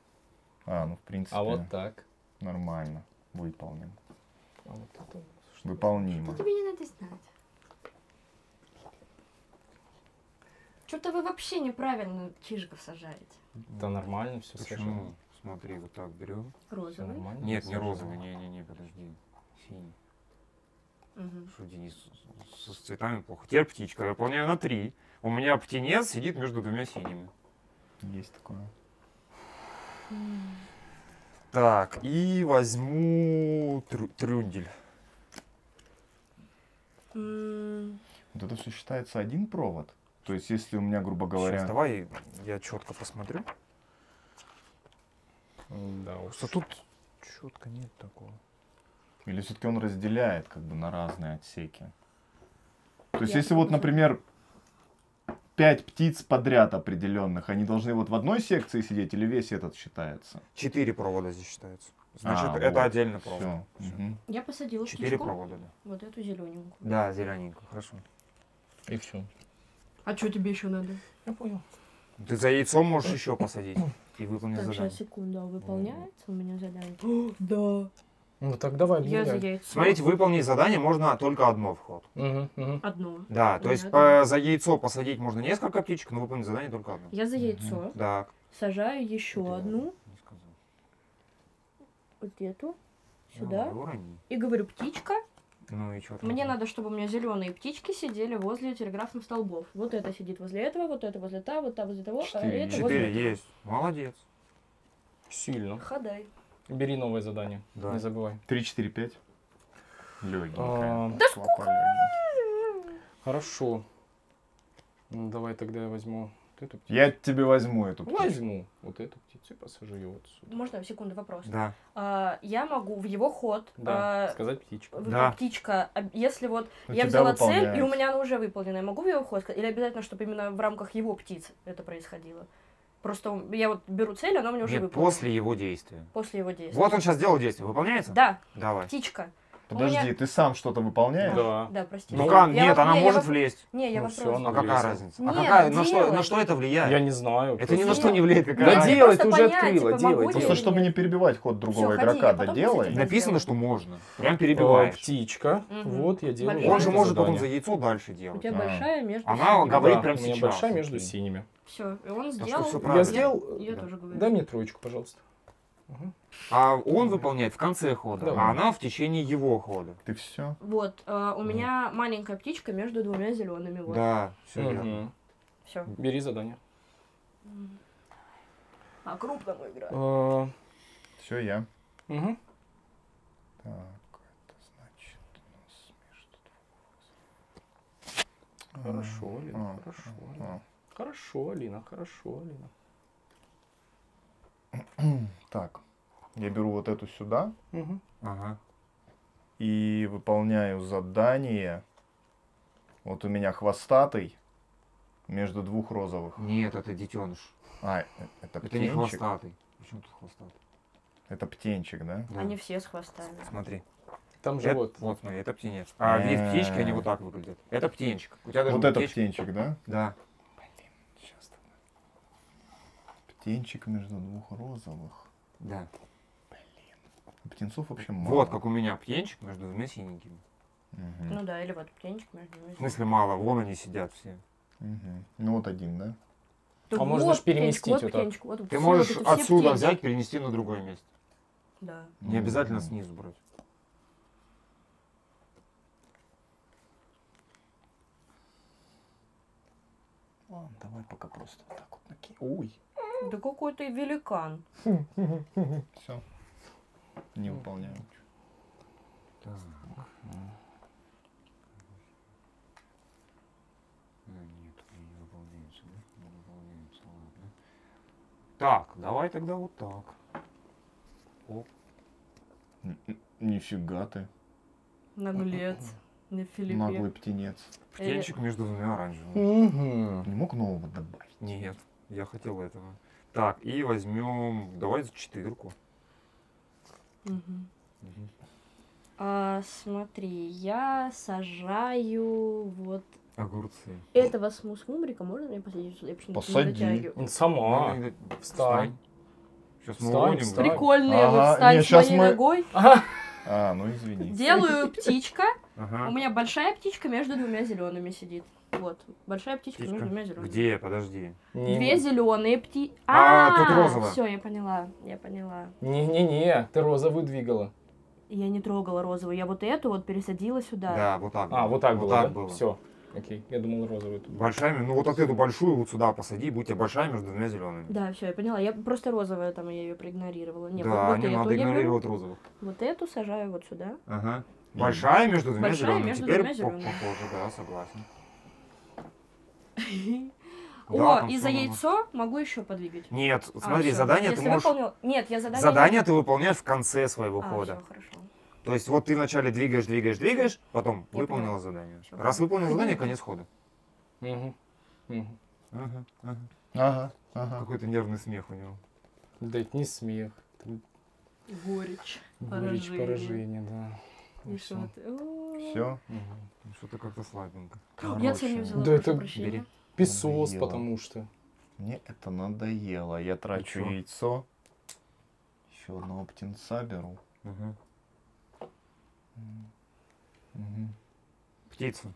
[SPEAKER 1] А, ну в принципе
[SPEAKER 2] А вот так.
[SPEAKER 1] нормально. Выполним.
[SPEAKER 2] А вот это что?
[SPEAKER 1] Выполнимо.
[SPEAKER 4] Тебе не надо знать. Что-то вы вообще неправильно чижиков сажаете.
[SPEAKER 2] Да нормально, все совершенно.
[SPEAKER 3] Почему? Смотри, вот так берем.
[SPEAKER 4] Розовый.
[SPEAKER 3] Нет, не розовый, не-не-не, подожди. Синий.
[SPEAKER 4] Мгм.
[SPEAKER 3] Что, Денис, с, с цветами плохо. Теперь птичка. Я выполняю на три. У меня птенец сидит между двумя синими.
[SPEAKER 1] Есть такое.
[SPEAKER 3] Так, и возьму трю- трюндель.
[SPEAKER 1] Вот это все считается один провод. То есть, если у меня, грубо говоря,
[SPEAKER 3] Сейчас, давай я четко посмотрю.
[SPEAKER 2] Да уж.
[SPEAKER 3] Что тут четко нет такого.
[SPEAKER 1] Или все-таки он разделяет как бы на разные отсеки. То есть,
[SPEAKER 4] Я
[SPEAKER 1] если вот, например, пять птиц подряд определенных. Они должны вот в одной секции сидеть или весь этот считается?
[SPEAKER 3] Четыре провода здесь считаются. Значит,
[SPEAKER 1] А,
[SPEAKER 3] это
[SPEAKER 1] вот.
[SPEAKER 3] отдельный провод.
[SPEAKER 1] Всё. Мгм.
[SPEAKER 4] Я посадила
[SPEAKER 3] Четыре
[SPEAKER 4] птичку.
[SPEAKER 3] провода, да.
[SPEAKER 4] Вот эту зелененькую.
[SPEAKER 3] Да, зелененько, хорошо.
[SPEAKER 2] И все.
[SPEAKER 4] А что тебе еще надо?
[SPEAKER 2] Я понял.
[SPEAKER 3] Ты за яйцом можешь еще посадить и выполнить
[SPEAKER 4] Так,
[SPEAKER 3] задание.
[SPEAKER 4] сейчас, секунду, а выполняется у меня задание? Да.
[SPEAKER 2] Ну так давай,
[SPEAKER 4] Я за яйцо.
[SPEAKER 3] Смотрите, выполнить задание можно только одно вход.
[SPEAKER 2] Мгм, мгм.
[SPEAKER 4] Одно.
[SPEAKER 3] Да, то есть
[SPEAKER 4] Понятно.
[SPEAKER 3] по- за яйцо посадить можно несколько птичек, но выполнить задание только одно.
[SPEAKER 4] Я за яйцо
[SPEAKER 3] Так.
[SPEAKER 4] сажаю еще
[SPEAKER 3] я
[SPEAKER 4] одну,
[SPEAKER 3] не сказал.
[SPEAKER 4] вот эту,
[SPEAKER 3] Давай,
[SPEAKER 4] сюда. И говорю, птичка,
[SPEAKER 3] Ну и что
[SPEAKER 4] мне надо, чтобы у меня зеленые птички сидели возле телеграфных столбов. Вот это сидит возле этого, вот это возле того, вот та возле того, а
[SPEAKER 1] Четыре
[SPEAKER 4] это
[SPEAKER 1] есть.
[SPEAKER 4] возле
[SPEAKER 3] Четыре
[SPEAKER 4] этого.
[SPEAKER 3] есть. Молодец.
[SPEAKER 2] Сильно.
[SPEAKER 4] Ходай.
[SPEAKER 2] Бери новое задание.
[SPEAKER 3] Да.
[SPEAKER 2] Не забывай.
[SPEAKER 1] Три, четыре, пять. Легенькая.
[SPEAKER 2] А,
[SPEAKER 4] Да
[SPEAKER 1] легенькая.
[SPEAKER 2] Хорошо. Ну, давай тогда я возьму вот эту птицу.
[SPEAKER 1] Я тебе возьму эту птичку.
[SPEAKER 2] Возьму вот эту птицу и посажу ее вот сюда.
[SPEAKER 4] Можно секунду вопрос?
[SPEAKER 3] Да.
[SPEAKER 4] А, я могу в его ход.
[SPEAKER 2] Да,
[SPEAKER 4] а,
[SPEAKER 2] сказать птичка.
[SPEAKER 3] Да.
[SPEAKER 4] Птичка, а если вот
[SPEAKER 1] У
[SPEAKER 4] я
[SPEAKER 1] тебя
[SPEAKER 4] взяла цель, и у меня она уже выполнена, я могу в его ход сказать? Или обязательно, чтобы именно в рамках его птиц это происходило? Просто я вот беру цель, она меня уже
[SPEAKER 3] Нет,
[SPEAKER 4] выполнена.
[SPEAKER 3] после его действия.
[SPEAKER 4] После его действия.
[SPEAKER 3] Вот он сейчас сделал действие. Выполняется?
[SPEAKER 4] Да,
[SPEAKER 3] Давай.
[SPEAKER 4] птичка.
[SPEAKER 1] Подожди,
[SPEAKER 4] меня-
[SPEAKER 1] ты сам что-то выполняешь?
[SPEAKER 2] Да.
[SPEAKER 4] Да, простите.
[SPEAKER 3] Ну
[SPEAKER 4] Я-
[SPEAKER 3] как?
[SPEAKER 4] я
[SPEAKER 3] Нет,
[SPEAKER 4] во-
[SPEAKER 3] она
[SPEAKER 4] я
[SPEAKER 3] может
[SPEAKER 4] во-
[SPEAKER 3] влезть.
[SPEAKER 4] Не, я
[SPEAKER 2] Ну
[SPEAKER 4] просто-
[SPEAKER 2] она
[SPEAKER 3] А какая разница? А
[SPEAKER 4] Нет,
[SPEAKER 3] какая? На что, на что это влияет?
[SPEAKER 2] Я не знаю.
[SPEAKER 3] Это
[SPEAKER 2] просто-
[SPEAKER 3] ни на что не влияет. Какая
[SPEAKER 2] Да
[SPEAKER 3] разница?
[SPEAKER 2] делай, ты уже
[SPEAKER 4] понять,
[SPEAKER 2] открыла,
[SPEAKER 4] типа,
[SPEAKER 2] делай.
[SPEAKER 1] Просто
[SPEAKER 4] Нет.
[SPEAKER 1] чтобы не перебивать ход другого
[SPEAKER 4] ходи,
[SPEAKER 1] игрока,
[SPEAKER 4] я
[SPEAKER 1] да делай.
[SPEAKER 3] Написано, что можно. Прям перебиваешь.
[SPEAKER 2] Птичка. Вот я делаю.
[SPEAKER 3] Он же может потом за яйцо дальше
[SPEAKER 4] У
[SPEAKER 3] делать.
[SPEAKER 4] тебя
[SPEAKER 1] А.
[SPEAKER 4] большая между
[SPEAKER 3] Она говорит прям
[SPEAKER 2] у меня
[SPEAKER 3] сейчас.
[SPEAKER 2] большая между синими.
[SPEAKER 4] Все, и он
[SPEAKER 3] что
[SPEAKER 4] сделал.
[SPEAKER 2] Я сделал...
[SPEAKER 4] Я тоже говорю.
[SPEAKER 2] Дай мне троечку, пожалуйста.
[SPEAKER 3] А он выполняет в конце хода,
[SPEAKER 2] Да.
[SPEAKER 3] а она в течение его хода.
[SPEAKER 1] Ты все?
[SPEAKER 4] Вот, э, у меня маленькая птичка между двумя зелеными. Вот.
[SPEAKER 3] Да, все верно.
[SPEAKER 2] Мгм.
[SPEAKER 4] Все.
[SPEAKER 2] Бери задание.
[SPEAKER 4] А крупному играю.
[SPEAKER 2] Э,
[SPEAKER 1] Все, я.
[SPEAKER 2] мгм.
[SPEAKER 1] Так, это значит у нас между двух.
[SPEAKER 2] Хорошо, Алина,
[SPEAKER 1] А,
[SPEAKER 2] хорошо.
[SPEAKER 1] а.
[SPEAKER 2] Хорошо, Алина, хорошо, Алина.
[SPEAKER 1] Так, я беру вот эту сюда
[SPEAKER 2] Мгм.
[SPEAKER 3] Ага.
[SPEAKER 1] и выполняю задание. Вот у меня хвостатый между двух розовых.
[SPEAKER 3] Нет, это детеныш.
[SPEAKER 1] А, это
[SPEAKER 3] Это не
[SPEAKER 1] птенчик?
[SPEAKER 3] хвостатый. Почему тут хвостатый?
[SPEAKER 1] Это птенчик, да?
[SPEAKER 3] Да.
[SPEAKER 4] Они все с хвостами.
[SPEAKER 3] Смотри.
[SPEAKER 2] Там
[SPEAKER 3] Это-
[SPEAKER 2] живот.
[SPEAKER 3] вот, смотри, это птенец. А две
[SPEAKER 1] Э.
[SPEAKER 3] птички, они вот так выглядят. Это птенчик. У тебя даже
[SPEAKER 1] Вот это
[SPEAKER 3] птенчик.
[SPEAKER 1] птенчик, да?
[SPEAKER 3] Да.
[SPEAKER 1] Сейчас. Птенчик между двух розовых.
[SPEAKER 3] Да.
[SPEAKER 1] Птенцов вообще мало.
[SPEAKER 3] Вот как у меня птенчик между двумя синенькими.
[SPEAKER 1] Мгм,
[SPEAKER 4] Ну да, или вот птенчик между ними.
[SPEAKER 3] В смысле мало, вон они сидят все.
[SPEAKER 1] мгм. Ну вот один, да?
[SPEAKER 4] Да
[SPEAKER 2] А можно ж
[SPEAKER 4] птенчик,
[SPEAKER 2] переместить
[SPEAKER 4] вот
[SPEAKER 2] вот так.
[SPEAKER 4] птенчик, вот
[SPEAKER 3] Ты
[SPEAKER 4] все
[SPEAKER 3] можешь
[SPEAKER 4] вот
[SPEAKER 3] отсюда
[SPEAKER 4] птенчики.
[SPEAKER 3] взять, перенести на другое место.
[SPEAKER 4] Да.
[SPEAKER 3] Не обязательно снизу брать.
[SPEAKER 1] Ладно, давай пока просто вот так вот накинем. Ой.
[SPEAKER 4] Да какой ты великан.
[SPEAKER 1] Все. Не выполняю.
[SPEAKER 3] Так. Нет, не выполняется, да? Не выполняется, ладно. Так, давай тогда вот так.
[SPEAKER 1] Н- Нифига ты.
[SPEAKER 4] Наглец. Не Филиппе.
[SPEAKER 1] Наглый птенец.
[SPEAKER 3] Птенчик между двумя оранжевыми.
[SPEAKER 2] Мгм.
[SPEAKER 1] Не мог нового добавить?
[SPEAKER 3] Нет, я хотел этого. Так, и возьмем, давай за четырку.
[SPEAKER 4] Мгм. А, смотри, я сажаю вот
[SPEAKER 3] Огурцы.
[SPEAKER 4] этого смус-мумрика. Можно мне посадить сюда? Я почему-то не
[SPEAKER 1] Посади.
[SPEAKER 4] дотягиваю.
[SPEAKER 2] Ну, Сама. Встань.
[SPEAKER 3] Сейчас мы
[SPEAKER 2] Встань,
[SPEAKER 3] уроним.
[SPEAKER 2] встань.
[SPEAKER 3] да?
[SPEAKER 4] Прикольные
[SPEAKER 1] Ага,
[SPEAKER 4] вы встань
[SPEAKER 1] не,
[SPEAKER 4] с
[SPEAKER 1] щас
[SPEAKER 4] моей
[SPEAKER 1] мы-
[SPEAKER 4] ногой.
[SPEAKER 1] А, ну извини.
[SPEAKER 4] Делаю птичка. У
[SPEAKER 3] Ага.
[SPEAKER 4] меня большая птичка между двумя зелеными сидит. Вот, большая птичка,
[SPEAKER 3] Птичка.
[SPEAKER 4] между двумя зелеными.
[SPEAKER 3] Где? Подожди.
[SPEAKER 2] Не-
[SPEAKER 4] Две зеленые пти...
[SPEAKER 3] А, тут розовая.
[SPEAKER 4] Все, я поняла, я поняла.
[SPEAKER 2] Не-не-не, ты розовую двигала.
[SPEAKER 4] Я не трогала розовую, я вот эту вот пересадила сюда.
[SPEAKER 3] Да, вот так.
[SPEAKER 2] А, вот так было,
[SPEAKER 3] так
[SPEAKER 2] да?
[SPEAKER 3] было.
[SPEAKER 2] Все. Окей, я думал розовую тут.
[SPEAKER 3] Большая, ну вот эту большую вот сюда посади, будь тебе большая между двумя зелеными.
[SPEAKER 4] Да, все, я поняла. Я просто розовая там, я ее проигнорировала. Не,
[SPEAKER 3] да,
[SPEAKER 4] вот,
[SPEAKER 3] не
[SPEAKER 4] эту
[SPEAKER 3] надо
[SPEAKER 4] беру,
[SPEAKER 3] игнорировать розовых.
[SPEAKER 4] вот эту сажаю вот сюда.
[SPEAKER 3] Ага. Большая между двумя
[SPEAKER 4] Большая
[SPEAKER 3] зелеными.
[SPEAKER 4] между
[SPEAKER 3] Теперь
[SPEAKER 4] двумя зелеными.
[SPEAKER 3] похоже, да, согласен.
[SPEAKER 4] О,
[SPEAKER 3] Да, там
[SPEAKER 4] и за яйцо могу еще подвигать.
[SPEAKER 3] Нет,
[SPEAKER 4] А,
[SPEAKER 3] смотри, задание
[SPEAKER 4] Если
[SPEAKER 3] ты можешь...
[SPEAKER 4] выполнил- Нет, я задание...
[SPEAKER 3] Задание ты выполняешь в конце своего
[SPEAKER 4] А,
[SPEAKER 3] хода.
[SPEAKER 4] всё, хорошо.
[SPEAKER 3] То есть вот ты вначале двигаешь, двигаешь, двигаешь, потом
[SPEAKER 4] Я
[SPEAKER 3] выполнил
[SPEAKER 4] поняла.
[SPEAKER 3] задание. Раз выполнил задание, конец хода. Ага, ага.
[SPEAKER 1] Ага, ага.
[SPEAKER 3] Какой-то нервный смех у него.
[SPEAKER 2] Да это не смех. это
[SPEAKER 4] Горечь.
[SPEAKER 2] Горечь
[SPEAKER 4] Поражение.
[SPEAKER 2] поражения, да.
[SPEAKER 4] И что ты?
[SPEAKER 1] Все.
[SPEAKER 3] Ну, Что-то как-то слабенько.
[SPEAKER 4] Я тебя не взяла,
[SPEAKER 2] Да
[SPEAKER 4] прошу
[SPEAKER 2] это-.
[SPEAKER 3] Бери.
[SPEAKER 2] Песос,
[SPEAKER 1] Надоело.
[SPEAKER 2] потому что.
[SPEAKER 1] Мне это надоело. Я трачу
[SPEAKER 3] чё?
[SPEAKER 1] яйцо. Еще одного птенца беру.
[SPEAKER 3] Мгм. Птица.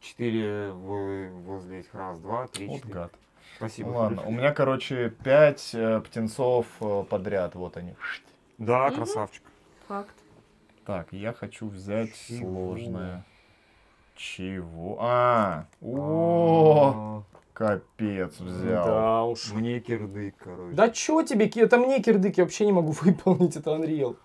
[SPEAKER 3] Четыре во- возле этих. Раз, два, три,
[SPEAKER 1] Вот
[SPEAKER 3] четыре.
[SPEAKER 1] гад.
[SPEAKER 3] Спасибо.
[SPEAKER 1] Ладно, у меня, короче, пять э, птенцов э, подряд. Вот они.
[SPEAKER 3] Да, красавчик.
[SPEAKER 4] Факт.
[SPEAKER 1] Так, я хочу взять
[SPEAKER 3] Чего?
[SPEAKER 1] сложное. Чего? А, о, капец взял.
[SPEAKER 2] Да уж.
[SPEAKER 3] Мне кирдык, короче.
[SPEAKER 2] Да чё тебе, ки- это мне кирдык, я вообще не могу выполнить это Unreal.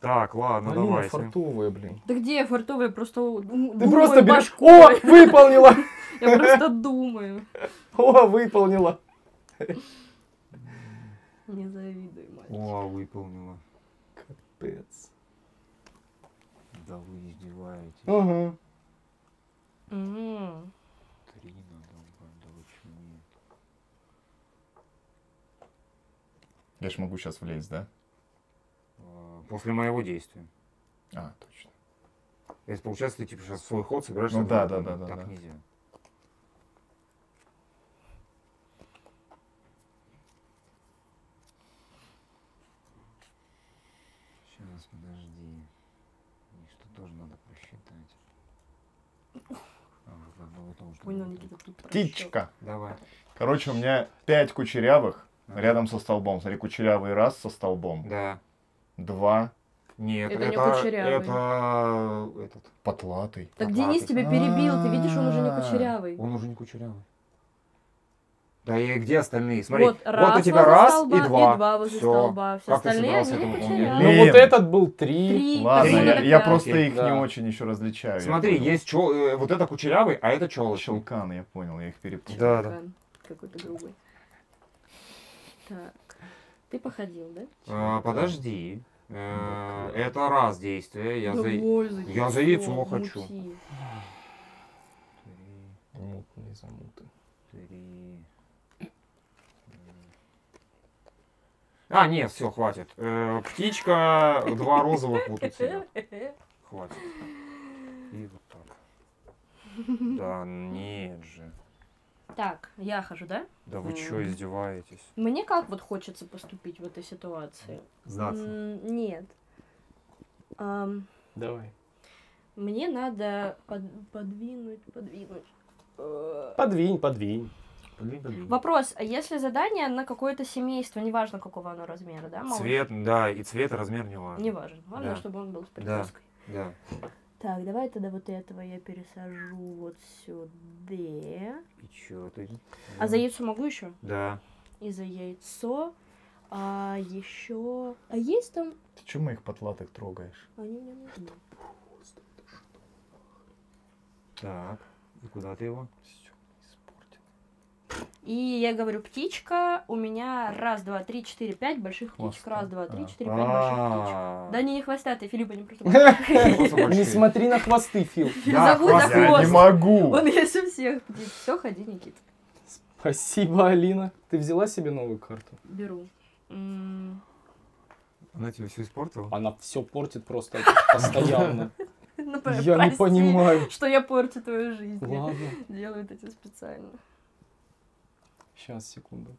[SPEAKER 3] Так, ладно,
[SPEAKER 2] Алина
[SPEAKER 3] давайте.
[SPEAKER 2] фартовая, блин.
[SPEAKER 4] Да где я фартовая? Просто
[SPEAKER 2] Ты просто берешь... О, выполнила!
[SPEAKER 4] Я просто думаю.
[SPEAKER 2] О, выполнила.
[SPEAKER 4] Не завидуй, мальчик.
[SPEAKER 3] О, выполнила.
[SPEAKER 2] Капец.
[SPEAKER 3] Да вы издеваетесь.
[SPEAKER 2] Ага.
[SPEAKER 4] М.
[SPEAKER 3] Три надо убрать, да нет.
[SPEAKER 1] Я ж могу сейчас влезть, да?
[SPEAKER 3] А, После моего действия.
[SPEAKER 1] А, точно.
[SPEAKER 3] Если получается, ты типа сейчас свой ход собираешь.
[SPEAKER 1] Ну
[SPEAKER 3] на
[SPEAKER 1] да, да,
[SPEAKER 3] хода.
[SPEAKER 1] да, да,
[SPEAKER 3] Так
[SPEAKER 1] да.
[SPEAKER 3] нельзя. Сейчас, подожди. И что тоже надо просчитать. А, вот надо вот то, что
[SPEAKER 4] Понял. Никита, тут просчёт.
[SPEAKER 1] Птичка.
[SPEAKER 3] Давай.
[SPEAKER 1] Короче, у меня пять кучерявых
[SPEAKER 3] Ага.
[SPEAKER 1] рядом со столбом. Смотри, кучерявый раз со столбом.
[SPEAKER 3] Да.
[SPEAKER 1] Два.
[SPEAKER 3] Нет,
[SPEAKER 4] Это
[SPEAKER 3] это,
[SPEAKER 4] не кучерявый.
[SPEAKER 3] это этот.
[SPEAKER 1] Потлатый.
[SPEAKER 4] Так
[SPEAKER 3] Оплаты.
[SPEAKER 4] Денис тебя перебил, ты видишь, он уже не кучерявый.
[SPEAKER 3] Он уже не кучерявый. Да и где остальные? Смотри,
[SPEAKER 4] вот, раз
[SPEAKER 3] у тебя раз
[SPEAKER 4] столба,
[SPEAKER 3] и два.
[SPEAKER 4] возле
[SPEAKER 3] Всё.
[SPEAKER 4] столба. Все
[SPEAKER 3] Как ты
[SPEAKER 4] остальные,
[SPEAKER 3] собирался
[SPEAKER 4] они
[SPEAKER 1] выполнять?
[SPEAKER 2] Ну вот этот был три.
[SPEAKER 4] Три.
[SPEAKER 1] Ладно,
[SPEAKER 4] Три
[SPEAKER 1] я, я просто их
[SPEAKER 2] Да.
[SPEAKER 1] не очень еще различаю.
[SPEAKER 3] Смотри, есть чё, э, вот это кучерявый, а это челочный.
[SPEAKER 1] Щелкан, я понял, я их перепутал.
[SPEAKER 3] Да, да.
[SPEAKER 4] Какой-то грубый. Так. Ты походил, да?
[SPEAKER 3] А, подожди. Э, Это раз действие. Я за... Я за яйцо хочу.
[SPEAKER 2] Мутные замуты.
[SPEAKER 3] Три. А, нет, все, хватит. Э, птичка, два розовых вот у тебя. Хватит. И вот так. Да нет же.
[SPEAKER 4] Так, я хожу, да?
[SPEAKER 3] Да вы что, издеваетесь?
[SPEAKER 4] Мне как вот хочется поступить в этой ситуации?
[SPEAKER 3] Сдаться.
[SPEAKER 4] Нет.
[SPEAKER 2] Давай.
[SPEAKER 4] Мне надо под- подвинуть, подвинуть. Э,
[SPEAKER 2] Подвинь, подвинь.
[SPEAKER 4] Вопрос, а если задание на какое-то семейство, неважно какого оно размера, да? малыш?
[SPEAKER 3] Цвет, да, и цвет, и размер не важно.
[SPEAKER 4] Не важно. Главное,
[SPEAKER 3] Да.
[SPEAKER 4] чтобы он был с
[SPEAKER 3] Да.
[SPEAKER 4] прической.
[SPEAKER 3] Да.
[SPEAKER 4] Так, давай тогда вот этого я пересажу вот сюда.
[SPEAKER 3] И чё ты?
[SPEAKER 4] А за яйцо могу еще?
[SPEAKER 3] Да.
[SPEAKER 4] И за яйцо. А еще. А есть там.
[SPEAKER 1] Ты что моих потлатых трогаешь?
[SPEAKER 4] Они мне нужны.
[SPEAKER 3] Так. И куда ты его?
[SPEAKER 4] И я говорю, птичка, у меня раз, два, три, четыре, пять больших птичек.
[SPEAKER 1] Хвоста.
[SPEAKER 4] Раз, два, три,
[SPEAKER 1] А.
[SPEAKER 4] четыре, пять больших птичек.
[SPEAKER 3] А.
[SPEAKER 4] Да они не хвостатые, Филиппа не просто.
[SPEAKER 2] Не смотри на хвосты, Фил.
[SPEAKER 3] Хвост.
[SPEAKER 1] Я
[SPEAKER 4] хвост.
[SPEAKER 1] не могу!
[SPEAKER 4] Он есть у всех птиц. Все, ходи, Никита.
[SPEAKER 2] Спасибо, Алина. Ты взяла себе новую карту?
[SPEAKER 4] Беру.
[SPEAKER 3] Она тебе все испортила?
[SPEAKER 2] Она все портит просто постоянно.
[SPEAKER 4] ну,
[SPEAKER 2] Я не понимаю.
[SPEAKER 4] Что я порчу твою жизнь.
[SPEAKER 2] Ладно.
[SPEAKER 4] Делают эти специально.
[SPEAKER 2] Сейчас, секунду.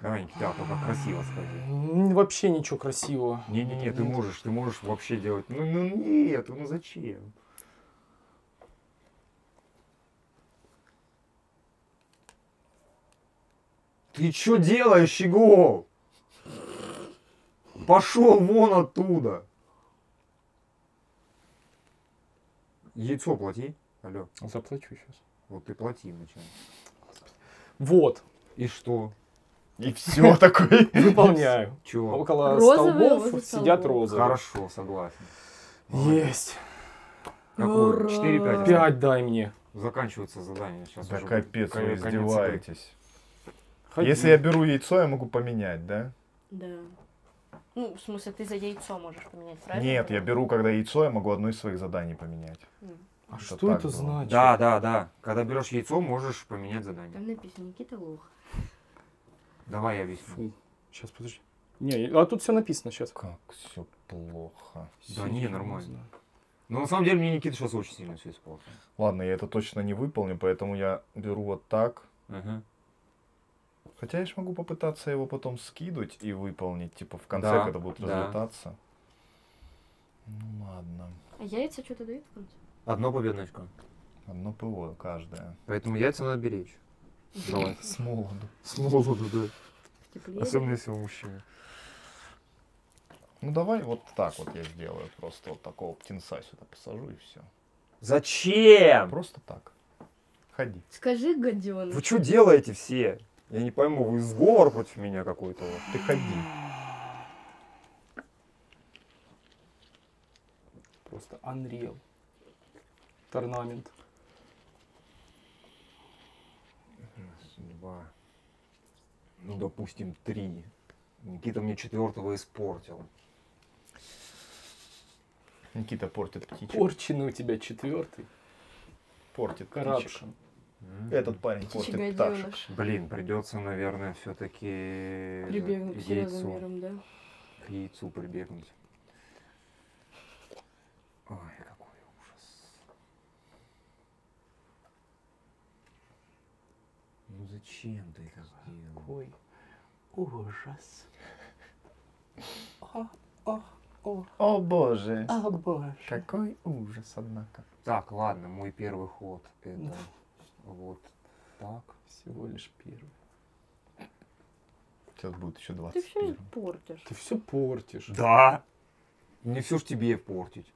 [SPEAKER 3] Давай, Никита, только красиво.
[SPEAKER 2] М, Вообще ничего красивого.
[SPEAKER 3] Не-не-не, ты можешь, ты можешь вообще делать. Ну, ну нет, ну зачем? Ты что делаешь, Егор? Пошел вон оттуда. Яйцо плати. Алло,
[SPEAKER 2] Заплачу сейчас.
[SPEAKER 3] вот ты плати вначале.
[SPEAKER 2] Вот,
[SPEAKER 3] И что?
[SPEAKER 1] И все такой.
[SPEAKER 2] выполняю.
[SPEAKER 3] Чего?
[SPEAKER 2] Около
[SPEAKER 4] Розовые
[SPEAKER 2] столбов сидят розовые.
[SPEAKER 3] Хорошо, согласен.
[SPEAKER 2] Есть.
[SPEAKER 3] Какой?
[SPEAKER 4] Ура!
[SPEAKER 3] 4-5.
[SPEAKER 2] Пять дай мне.
[SPEAKER 3] Заканчивается задание. Сейчас
[SPEAKER 1] Да капец, вы издеваетесь. Если я беру яйцо, я могу поменять, да?
[SPEAKER 4] Да. Ну, в смысле, ты за яйцо можешь поменять, правильно?
[SPEAKER 1] Нет, я беру, когда яйцо, я могу одно из своих заданий поменять.
[SPEAKER 2] А что
[SPEAKER 1] так
[SPEAKER 2] это
[SPEAKER 1] было.
[SPEAKER 2] значит?
[SPEAKER 3] Да, да, да. Когда берешь яйцо, можешь поменять задание.
[SPEAKER 4] Там написано Никита лох.
[SPEAKER 3] Давай я объясню.
[SPEAKER 2] Фу. Сейчас, подожди. Не, а тут все написано сейчас.
[SPEAKER 1] Как все плохо.
[SPEAKER 3] Да не, нормально. Но на самом деле мне Никита сейчас очень сильно все испортил.
[SPEAKER 1] Ладно, я это точно не выполню, поэтому я беру вот так.
[SPEAKER 3] Ага.
[SPEAKER 1] Хотя я ж могу попытаться его потом скидывать и выполнить, типа в конце,
[SPEAKER 3] Да,
[SPEAKER 1] когда будет
[SPEAKER 3] да.
[SPEAKER 1] разлетаться. Ну ладно.
[SPEAKER 4] А яйца что-то дают в конце?
[SPEAKER 3] Одно победное очко.
[SPEAKER 1] Одно ПО каждое.
[SPEAKER 3] Поэтому яйца надо беречь. Давай.
[SPEAKER 1] С молоду.
[SPEAKER 3] С молоду, да. Особенно если у мужчины.
[SPEAKER 1] Ну давай вот так вот я сделаю. Просто вот такого птенца сюда посажу и все.
[SPEAKER 3] Зачем?
[SPEAKER 1] Просто так. Ходи.
[SPEAKER 4] Скажи, гаденыш.
[SPEAKER 3] Вы что делаете все? Я не пойму, вы сговор против меня какой-то? вот?
[SPEAKER 1] Ты ходи.
[SPEAKER 2] Просто Unreal. Торнамент.
[SPEAKER 3] Раз, два. Ну, допустим, три. Никита мне четвертого испортил.
[SPEAKER 1] Никита портит птичек.
[SPEAKER 2] Порченый у тебя четвертый.
[SPEAKER 1] Портит птичек.
[SPEAKER 2] Коррупшн.
[SPEAKER 1] Этот парень
[SPEAKER 4] Птичий
[SPEAKER 1] портит пташек.
[SPEAKER 4] гаденыш.
[SPEAKER 3] Блин, придется, наверное, все-таки
[SPEAKER 4] Прибегнуть к
[SPEAKER 3] яйцу,
[SPEAKER 4] мерам, да?
[SPEAKER 3] к яйцу прибегнуть. Ой, какой ужас. Ну зачем ты это сделал?
[SPEAKER 2] Какой ужас. О, о, о,
[SPEAKER 1] О боже.
[SPEAKER 2] о боже.
[SPEAKER 1] Какой ужас, однако.
[SPEAKER 3] Так, ладно, мой первый ход это вот так.
[SPEAKER 2] Всего лишь первый.
[SPEAKER 1] Сейчас будет еще
[SPEAKER 4] Ты
[SPEAKER 1] 21.
[SPEAKER 4] все испортишь.
[SPEAKER 2] Ты все портишь.
[SPEAKER 3] Да. Не все ж тебе портить.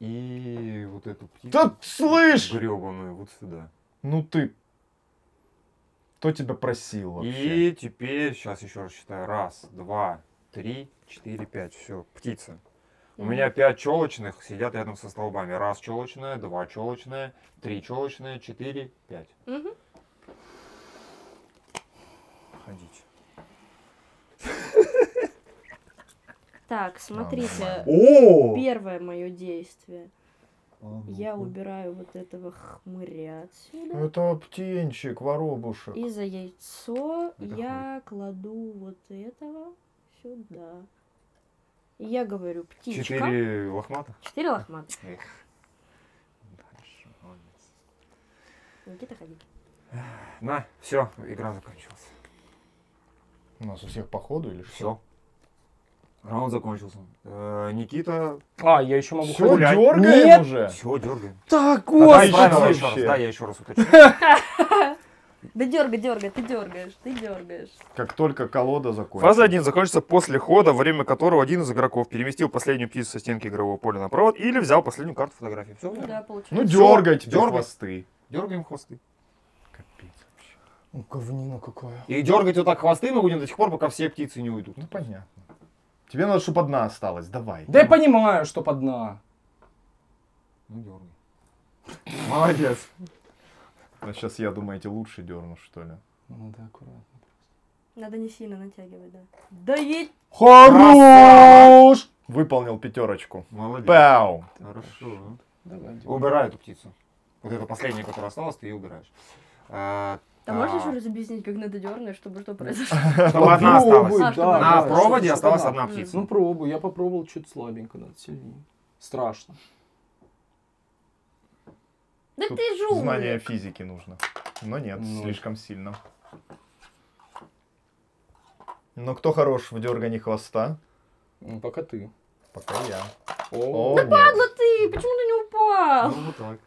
[SPEAKER 3] И вот эту птицу.
[SPEAKER 1] Да слышь!
[SPEAKER 3] Гребаную вот сюда.
[SPEAKER 1] Ну ты. Кто тебя просил вообще?
[SPEAKER 3] И теперь, сейчас еще раз считаю. Раз, два, три, четыре, пять. Все, птица. У меня пять челочных сидят рядом со столбами. Раз челочная, два челочная, три челочная, четыре, пять.
[SPEAKER 4] Мгм.
[SPEAKER 3] Ходите.
[SPEAKER 4] Так, смотрите.
[SPEAKER 3] О!
[SPEAKER 4] Первое мое действие. Я убираю вот этого хмыря отсюда.
[SPEAKER 1] Это птенчик, воробушек.
[SPEAKER 4] И за яйцо
[SPEAKER 3] Это
[SPEAKER 4] я кладу вот этого сюда. И я говорю, птичка.
[SPEAKER 3] Четыре лохмата.
[SPEAKER 4] Четыре лохмата.
[SPEAKER 3] Эх.
[SPEAKER 4] Никита, ходи.
[SPEAKER 3] На, все, игра закончилась.
[SPEAKER 1] У нас у всех по ходу или что?
[SPEAKER 3] Все. Раунд закончился. Э, Никита,
[SPEAKER 2] А, я еще могу
[SPEAKER 1] Все,
[SPEAKER 3] гулять.
[SPEAKER 1] дергаем
[SPEAKER 2] Нет.
[SPEAKER 1] уже.
[SPEAKER 3] все, дергаем.
[SPEAKER 2] Так,
[SPEAKER 3] Дай
[SPEAKER 1] господи.
[SPEAKER 3] правила еще раз,
[SPEAKER 1] Вообще.
[SPEAKER 3] да, я еще раз уточню.
[SPEAKER 4] Да дергай, дергай, ты дергаешь, ты дергаешь.
[SPEAKER 1] Как только колода закончится.
[SPEAKER 3] Фаза 1 закончится после хода, во время которого один из игроков переместил последнюю птицу со стенки игрового поля на провод или взял последнюю карту фотографии. Все,
[SPEAKER 4] Ну да.
[SPEAKER 1] Ну
[SPEAKER 3] Всё,
[SPEAKER 1] дергай теперь
[SPEAKER 3] дергай.
[SPEAKER 1] хвосты.
[SPEAKER 3] Дергаем хвосты.
[SPEAKER 1] Капец вообще.
[SPEAKER 2] Ну, говнина какая.
[SPEAKER 3] И дергать вот так хвосты мы будем до тех пор, пока все птицы не уйдут.
[SPEAKER 1] Ну понятно. Тебе надо, чтобы одна осталась. Давай.
[SPEAKER 2] Да я понимаю, что под дна.
[SPEAKER 3] Ну, дергай. Молодец.
[SPEAKER 1] А сейчас я, думаете, лучше дерну, что ли?
[SPEAKER 2] Ну да, аккуратно.
[SPEAKER 4] Надо не сильно натягивать, да. Да ведь...
[SPEAKER 2] Хорош!
[SPEAKER 1] Выполнил пятерочку.
[SPEAKER 3] Молодец.
[SPEAKER 1] Пау!
[SPEAKER 3] Хорошо.
[SPEAKER 2] Давай.
[SPEAKER 3] Убирай эту птицу. Вот эту последнюю, которая осталась, ты ее убираешь. А,
[SPEAKER 4] А можно
[SPEAKER 3] так.
[SPEAKER 4] еще раз объяснить, как надо дернуть, чтобы что произошло?
[SPEAKER 3] Чтобы одна осталась.
[SPEAKER 4] А, чтобы
[SPEAKER 2] да,
[SPEAKER 3] На
[SPEAKER 2] да,
[SPEAKER 3] проводе осталась
[SPEAKER 2] одна.
[SPEAKER 3] одна птица.
[SPEAKER 2] Ну пробуй, я попробовал чуть слабенько, надо сильнее. Страшно.
[SPEAKER 4] Да
[SPEAKER 1] Тут
[SPEAKER 4] ты жулик.
[SPEAKER 1] Знание физики нужно. Но нет,
[SPEAKER 2] Ну.
[SPEAKER 1] слишком сильно. Но кто хорош в дергании хвоста?
[SPEAKER 2] Ну, пока ты.
[SPEAKER 1] Пока я.
[SPEAKER 2] О,
[SPEAKER 1] О, нет.
[SPEAKER 4] Ладно ты, почему ты не упал?
[SPEAKER 3] Ну, вот так.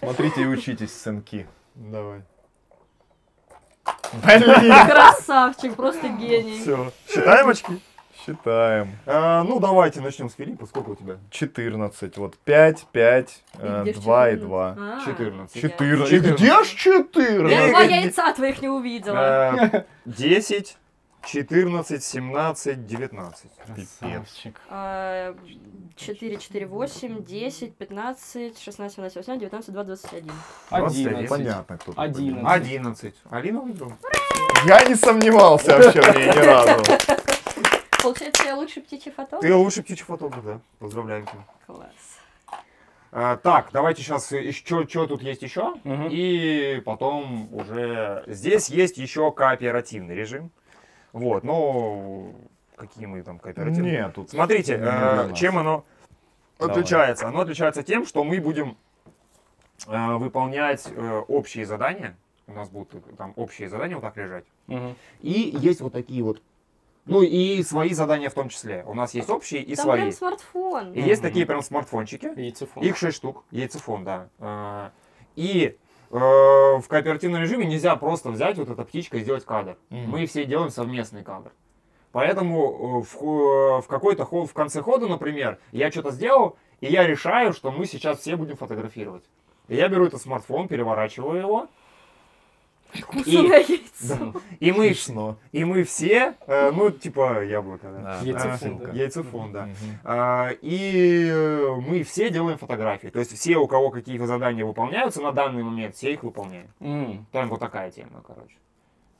[SPEAKER 1] Смотрите и учитесь, сынки.
[SPEAKER 3] Давай.
[SPEAKER 1] Блин!
[SPEAKER 4] Красавчик, просто гений.
[SPEAKER 3] Все. Считаем очки?
[SPEAKER 1] Считаем.
[SPEAKER 3] А, ну, давайте начнем с Филиппа. Сколько у тебя?
[SPEAKER 1] 14. Вот 5, 5,
[SPEAKER 4] И где ж
[SPEAKER 1] 2 и
[SPEAKER 4] 14?
[SPEAKER 1] 2.
[SPEAKER 4] А,
[SPEAKER 3] 14.
[SPEAKER 1] 14.
[SPEAKER 3] Четырнадцать.
[SPEAKER 1] Где ж
[SPEAKER 4] Я
[SPEAKER 1] 14?
[SPEAKER 4] два
[SPEAKER 3] Э,
[SPEAKER 4] яйца твоих не увидела.
[SPEAKER 3] Э, 10, 14, 17, 19.
[SPEAKER 1] Пипецчик.
[SPEAKER 4] А, 4, 4, 8, 10, 15, 16, 17, 18, 19, 20, 21.
[SPEAKER 2] 11.
[SPEAKER 1] Понятно, кто тут
[SPEAKER 2] Одиннадцать.
[SPEAKER 1] победил.
[SPEAKER 3] 11. Алина выиграла.
[SPEAKER 1] Я не сомневался вообще в ней ни разу.
[SPEAKER 4] Получается, я лучший птичий фотограф?
[SPEAKER 3] Ты лучший птичий фотограф, да. Поздравляем тебя.
[SPEAKER 4] Класс.
[SPEAKER 3] А, так, давайте сейчас еще, что тут есть еще.
[SPEAKER 2] Мгм.
[SPEAKER 3] И потом уже... Здесь есть еще кооперативный режим. Вот, ну, какие мы там кооперативные?
[SPEAKER 1] Нет, тут...
[SPEAKER 3] Смотрите, э, чем оно
[SPEAKER 1] Давай.
[SPEAKER 3] отличается? Оно отличается тем, что мы будем э, выполнять э, общие задания. У нас будут э, там общие задания вот так лежать.
[SPEAKER 2] Мгм.
[SPEAKER 3] И есть вот такие вот. Ну и свои задания в том числе. У нас есть общие и
[SPEAKER 4] Там
[SPEAKER 3] свои.
[SPEAKER 4] прям смартфон.
[SPEAKER 3] И есть
[SPEAKER 2] Мгм.
[SPEAKER 3] такие прям смартфончики.
[SPEAKER 2] Яйцефон.
[SPEAKER 3] Их 6 штук, яйцефон, да. А, И э, в кооперативном режиме нельзя просто взять вот эта птичка и сделать кадр.
[SPEAKER 1] Мгм.
[SPEAKER 3] Мы все делаем совместный кадр. Поэтому э, в, хо- в какой-то в конце хода, например, я что-то сделал, и я решаю, что мы сейчас все будем фотографировать. И я беру этот смартфон, переворачиваю его,
[SPEAKER 4] Вкусное яйцо.
[SPEAKER 3] да, и мы,
[SPEAKER 1] Смешно.
[SPEAKER 3] и мы все, э, ну, типа яблоко, да.
[SPEAKER 1] Да,
[SPEAKER 2] Яйцефон,
[SPEAKER 3] А,
[SPEAKER 2] да.
[SPEAKER 3] Яйцефон, да.
[SPEAKER 1] Мгм.
[SPEAKER 3] А, И э, мы все делаем фотографии. То есть все, у кого какие задания выполняются на данный момент, все их выполняем.
[SPEAKER 2] М.
[SPEAKER 3] Там вот такая тема, короче.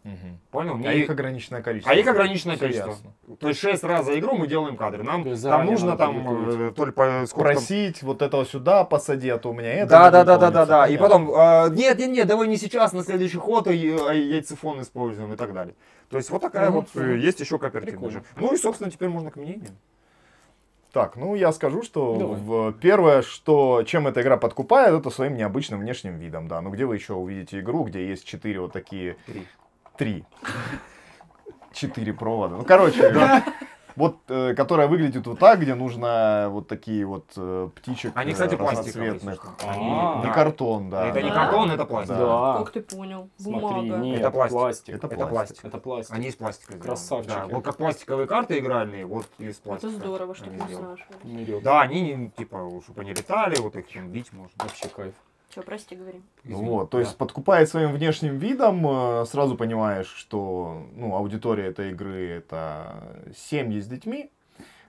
[SPEAKER 1] Мгм.
[SPEAKER 3] Понял?
[SPEAKER 1] А
[SPEAKER 3] Не-
[SPEAKER 1] их ограниченное количество.
[SPEAKER 3] а их ограниченное
[SPEAKER 1] Всё
[SPEAKER 3] количество.
[SPEAKER 1] ясно.
[SPEAKER 3] То есть 6 раз за игру мы делаем кадры. Нам
[SPEAKER 2] То есть
[SPEAKER 3] там нужно там э, то ли по сколько там-
[SPEAKER 1] Просить вот этого сюда посади, а то у меня это.
[SPEAKER 3] Да, да, да, да, да, да. И потом, а, нет, нет, нет, давай не сейчас, на следующий ход а, я- а, яйцефон используем и так далее. То есть вот такая
[SPEAKER 2] Мгм.
[SPEAKER 3] вот э, есть еще кооперативная. Ну и, собственно, теперь можно к мнению.
[SPEAKER 1] Так, ну я скажу, что
[SPEAKER 2] Давай.
[SPEAKER 1] в- первое, что чем эта игра подкупает, это своим необычным внешним видом, да. Ну где вы еще увидите игру, где есть четыре вот такие,
[SPEAKER 3] Три.
[SPEAKER 1] Три, четыре провода. Ну короче, вот, э, которая выглядит вот так, где нужно вот такие вот э, птичек
[SPEAKER 3] Они,
[SPEAKER 1] э,
[SPEAKER 3] кстати, пластиковые,
[SPEAKER 1] разноцветных.
[SPEAKER 2] А.
[SPEAKER 1] не
[SPEAKER 3] Да.
[SPEAKER 1] картон, да.
[SPEAKER 3] Это не
[SPEAKER 4] Да.
[SPEAKER 3] картон, это пластик.
[SPEAKER 2] Да.
[SPEAKER 4] Как ты понял?
[SPEAKER 2] Смотри,
[SPEAKER 4] Бумага.
[SPEAKER 2] нет,
[SPEAKER 3] Это пластик.
[SPEAKER 2] пластик.
[SPEAKER 1] Это
[SPEAKER 3] Это
[SPEAKER 1] пластик.
[SPEAKER 2] Это пластик.
[SPEAKER 3] Они из пластика.
[SPEAKER 2] Красавчики.
[SPEAKER 3] Да, вот как пластиковые карты игральные, вот из
[SPEAKER 4] Это
[SPEAKER 3] пластика.
[SPEAKER 4] здорово, что
[SPEAKER 3] они
[SPEAKER 4] ты
[SPEAKER 3] сделаны.
[SPEAKER 4] знаешь.
[SPEAKER 3] Да, они, не- типа, чтобы они летали, вот их чем бить можно.
[SPEAKER 2] Вообще кайф.
[SPEAKER 4] Че, прости, говори.
[SPEAKER 1] Ну
[SPEAKER 3] Извини.
[SPEAKER 1] Вот, то
[SPEAKER 3] Да.
[SPEAKER 1] есть подкупает своим внешним видом, э, сразу понимаешь, что ну, аудитория этой игры это семьи с детьми.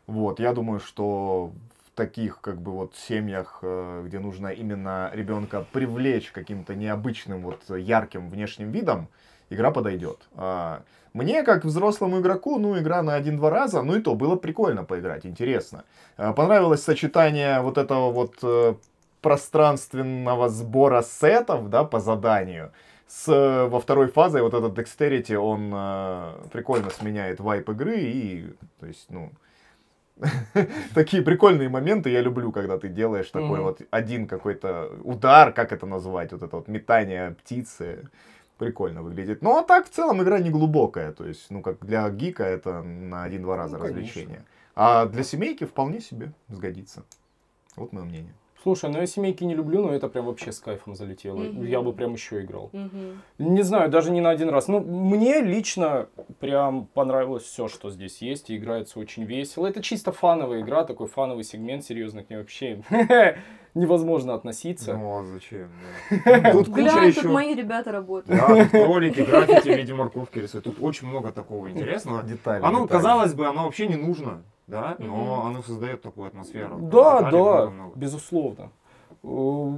[SPEAKER 1] Вот, я думаю, что в таких как бы вот семьях, э, где нужно именно ребенка привлечь каким-то необычным вот ярким внешним видом, игра подойдет. А, Мне, как взрослому игроку, ну, игра на один-два раза, ну и то, было прикольно поиграть, интересно. А, Понравилось сочетание вот этого вот э, пространственного сбора сетов, да, по заданию. С, э, во второй фазе вот этот Dexterity, он э, прикольно сменяет вайп игры и, то есть, ну, такие прикольные моменты я люблю, когда ты делаешь такой вот один какой-то удар, как это назвать, вот это вот метание птицы. Прикольно выглядит. Ну, а так, в целом, игра не глубокая. То есть, ну, как для гика это на один-два раза
[SPEAKER 2] Ну,
[SPEAKER 1] развлечение. А для семейки вполне себе сгодится. Вот мое мнение.
[SPEAKER 2] Слушай, ну я семейки не люблю, но это прям вообще с кайфом залетело.
[SPEAKER 4] Мгм.
[SPEAKER 2] Я бы прям еще играл.
[SPEAKER 4] Мгм.
[SPEAKER 2] Не знаю, даже не на один раз. Ну, мне лично прям понравилось все, что здесь есть, и играется очень весело. Это чисто фановая игра, такой фановый сегмент, серьезно к ней вообще невозможно относиться.
[SPEAKER 3] Ну, а зачем? да. Тут куча
[SPEAKER 4] Глянь,
[SPEAKER 3] еще...
[SPEAKER 4] мои ребята работают.
[SPEAKER 3] Да, тут кролики, граффити в виде морковки рисуют. Тут очень много такого интересного.
[SPEAKER 1] Детали.
[SPEAKER 3] Оно,
[SPEAKER 1] детали.
[SPEAKER 3] казалось бы, оно вообще не нужно, да, но
[SPEAKER 4] Мгм.
[SPEAKER 3] оно создает такую атмосферу.
[SPEAKER 2] Да, да,
[SPEAKER 3] много-много.
[SPEAKER 2] безусловно. Э,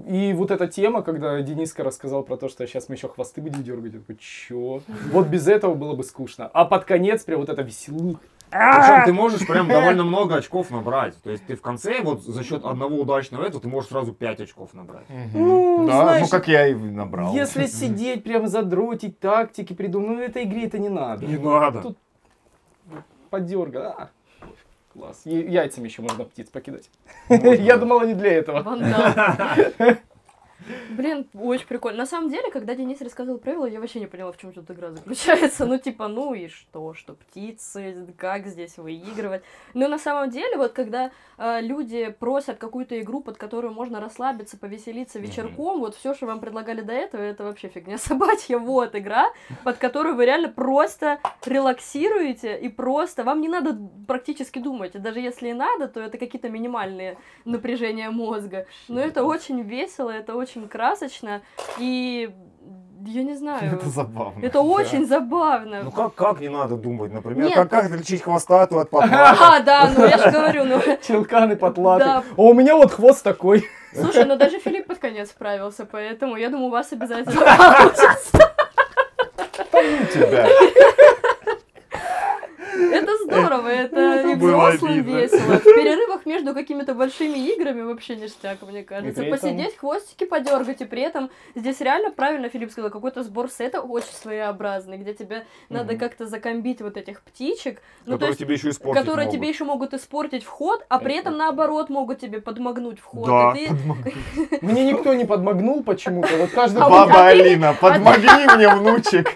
[SPEAKER 2] И вот эта тема, когда Дениска рассказал про то, что сейчас мы еще хвосты будем дергать, я такой, чё? Вот без этого было бы скучно. А под конец прям вот это веселуха.
[SPEAKER 3] Причем ты можешь прям довольно много очков набрать. То есть ты в конце, вот за счет одного удачного этого, ты можешь сразу 5 очков набрать.
[SPEAKER 2] Ну,
[SPEAKER 1] да,
[SPEAKER 2] знаешь,
[SPEAKER 1] ну как я и набрал.
[SPEAKER 2] Если сидеть, прям задротить, тактики придумать, ну этой игре это не надо.
[SPEAKER 3] Не надо.
[SPEAKER 2] Тут подерга. Класс. Я- Яйцами еще можно птиц покидать. Я думал, они для этого.
[SPEAKER 4] Вандал. Блин, очень прикольно. На самом деле, когда Денис рассказывал правила, я вообще не поняла, в чем тут игра заключается. Ну, типа, ну и что, что птицы, как здесь выигрывать. Но на самом деле, вот когда э, люди просят какую-то игру, под которую можно расслабиться, повеселиться вечерком, вот все, что вам предлагали до этого, это вообще фигня собачья. Вот игра, под которую вы реально просто релаксируете и просто вам не надо практически думать. Даже если и надо, то это какие-то минимальные напряжения мозга. Но это очень весело, это очень красочно и я не знаю.
[SPEAKER 1] Это забавно.
[SPEAKER 4] Это очень забавно.
[SPEAKER 3] Ну как, как не надо думать, например,
[SPEAKER 4] Нет.
[SPEAKER 3] как, как отличить хвостатую от потлатую?
[SPEAKER 4] А, да, ну я же говорю, ну.
[SPEAKER 2] Челканы, потлаты.
[SPEAKER 4] Да.
[SPEAKER 2] А у меня вот хвост такой.
[SPEAKER 4] Слушай, ну даже Филипп под конец справился, поэтому я думаю, у вас обязательно получится.
[SPEAKER 1] Тебя.
[SPEAKER 4] Это здорово, это
[SPEAKER 1] видно.
[SPEAKER 4] весело. В перерывах между какими-то большими играми вообще ништяк, мне кажется. Посидеть, хвостики подергать, и при этом здесь реально правильно Филипп сказал, какой-то сбор сета очень своеобразный, где тебе надо как-то закомбить вот этих птичек, ну то
[SPEAKER 3] Которые
[SPEAKER 4] есть
[SPEAKER 3] тебе еще испортить
[SPEAKER 4] которые
[SPEAKER 3] могут.
[SPEAKER 4] тебе еще могут испортить вход, а при
[SPEAKER 2] Это-
[SPEAKER 4] этом наоборот могут тебе подмагнуть вход.
[SPEAKER 3] Да,
[SPEAKER 4] и ты-
[SPEAKER 2] Мне никто не подмогнул почему-то. Вот каждый
[SPEAKER 4] А
[SPEAKER 1] Баба
[SPEAKER 4] а
[SPEAKER 1] Алина, подмогни мне, внучек.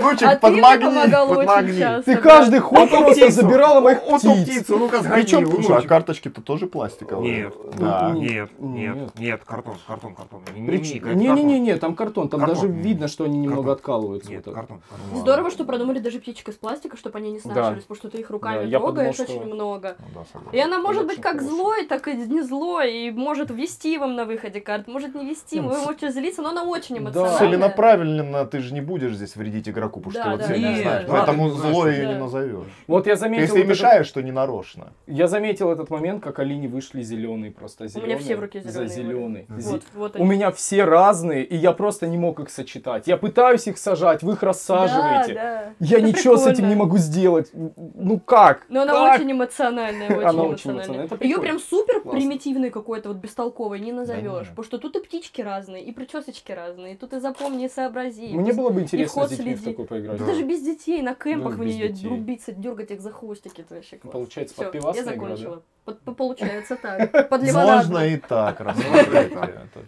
[SPEAKER 1] Внучек,
[SPEAKER 4] а ты очень часто.
[SPEAKER 2] Ты
[SPEAKER 4] да.
[SPEAKER 2] каждый ход просто забирала моих
[SPEAKER 3] Оту
[SPEAKER 2] птиц.
[SPEAKER 3] птицу, ну-ка сгони,
[SPEAKER 1] Причем, слушай, а карточки-то тоже пластиковые.
[SPEAKER 3] Нет.
[SPEAKER 1] Да.
[SPEAKER 3] Нет,
[SPEAKER 2] Нет.
[SPEAKER 3] нет, нет, картон, картон, картон.
[SPEAKER 2] Не-не-не, там картон, там
[SPEAKER 3] Картон.
[SPEAKER 2] даже видно, что они немного
[SPEAKER 3] Картон.
[SPEAKER 2] откалываются.
[SPEAKER 3] Нет,
[SPEAKER 2] вот
[SPEAKER 3] картон.
[SPEAKER 4] Здорово, что продумали даже птичек из пластика, чтобы они не снашивались, потому что ты их
[SPEAKER 2] Да,
[SPEAKER 4] руками трогаешь
[SPEAKER 2] подумал, что-
[SPEAKER 4] очень много.
[SPEAKER 1] Ну да.
[SPEAKER 4] И она может быть как
[SPEAKER 2] хорошо.
[SPEAKER 4] злой, так и не злой, и может вести вам на выходе карт, может не вести, вы можете злиться, но она очень
[SPEAKER 2] Да.
[SPEAKER 4] эмоциональная.
[SPEAKER 1] Целенаправленно ты же не будешь здесь вредить игроку, потому
[SPEAKER 4] Да,
[SPEAKER 1] что вот
[SPEAKER 4] да,
[SPEAKER 1] ты не
[SPEAKER 3] да.
[SPEAKER 1] знаешь.
[SPEAKER 3] Да,
[SPEAKER 1] Поэтому
[SPEAKER 3] не знаешь,
[SPEAKER 1] злой
[SPEAKER 3] что-
[SPEAKER 1] ее не
[SPEAKER 4] Да.
[SPEAKER 1] назовешь.
[SPEAKER 2] Вот я заметил...
[SPEAKER 1] если
[SPEAKER 2] вот
[SPEAKER 1] и
[SPEAKER 2] этот-
[SPEAKER 1] мешаешь, то не нарочно.
[SPEAKER 2] Я заметил этот момент, как Алине вышли зеленые просто.
[SPEAKER 4] У
[SPEAKER 2] Зеленые,
[SPEAKER 4] меня все в руке
[SPEAKER 2] За
[SPEAKER 4] зеленые.
[SPEAKER 2] зеленый.
[SPEAKER 4] Вот, вот
[SPEAKER 2] У меня все разные, и я просто не мог их сочетать. Я пытаюсь их сажать, вы их рассаживаете.
[SPEAKER 4] Да, да.
[SPEAKER 2] Я
[SPEAKER 4] Это
[SPEAKER 2] ничего с этим
[SPEAKER 4] прикольно.
[SPEAKER 2] не могу сделать. Ну как?
[SPEAKER 4] Но она
[SPEAKER 2] Как?
[SPEAKER 4] очень эмоциональная, очень
[SPEAKER 2] Она очень
[SPEAKER 4] эмоциональная. Ее
[SPEAKER 2] прикольно.
[SPEAKER 4] прям супер
[SPEAKER 2] Классно.
[SPEAKER 4] примитивной какой-то, вот бестолковой не назовешь.
[SPEAKER 1] не.
[SPEAKER 4] Потому что тут и птички разные, и причесочки разные, и тут и запомни, и сообрази.
[SPEAKER 2] Мне было бы интересно детьми в такой поиграть.
[SPEAKER 3] Да.
[SPEAKER 4] Даже без детей, на кемпах
[SPEAKER 2] Ну,
[SPEAKER 4] в нее
[SPEAKER 2] детей.
[SPEAKER 4] рубиться, дергать их за хвостики, это вообще класс.
[SPEAKER 2] Получается,
[SPEAKER 4] Всё,
[SPEAKER 2] подпивасная
[SPEAKER 4] я
[SPEAKER 2] игра, да?
[SPEAKER 4] закончила. Под- по- Получается так. Под.
[SPEAKER 1] Можно и так.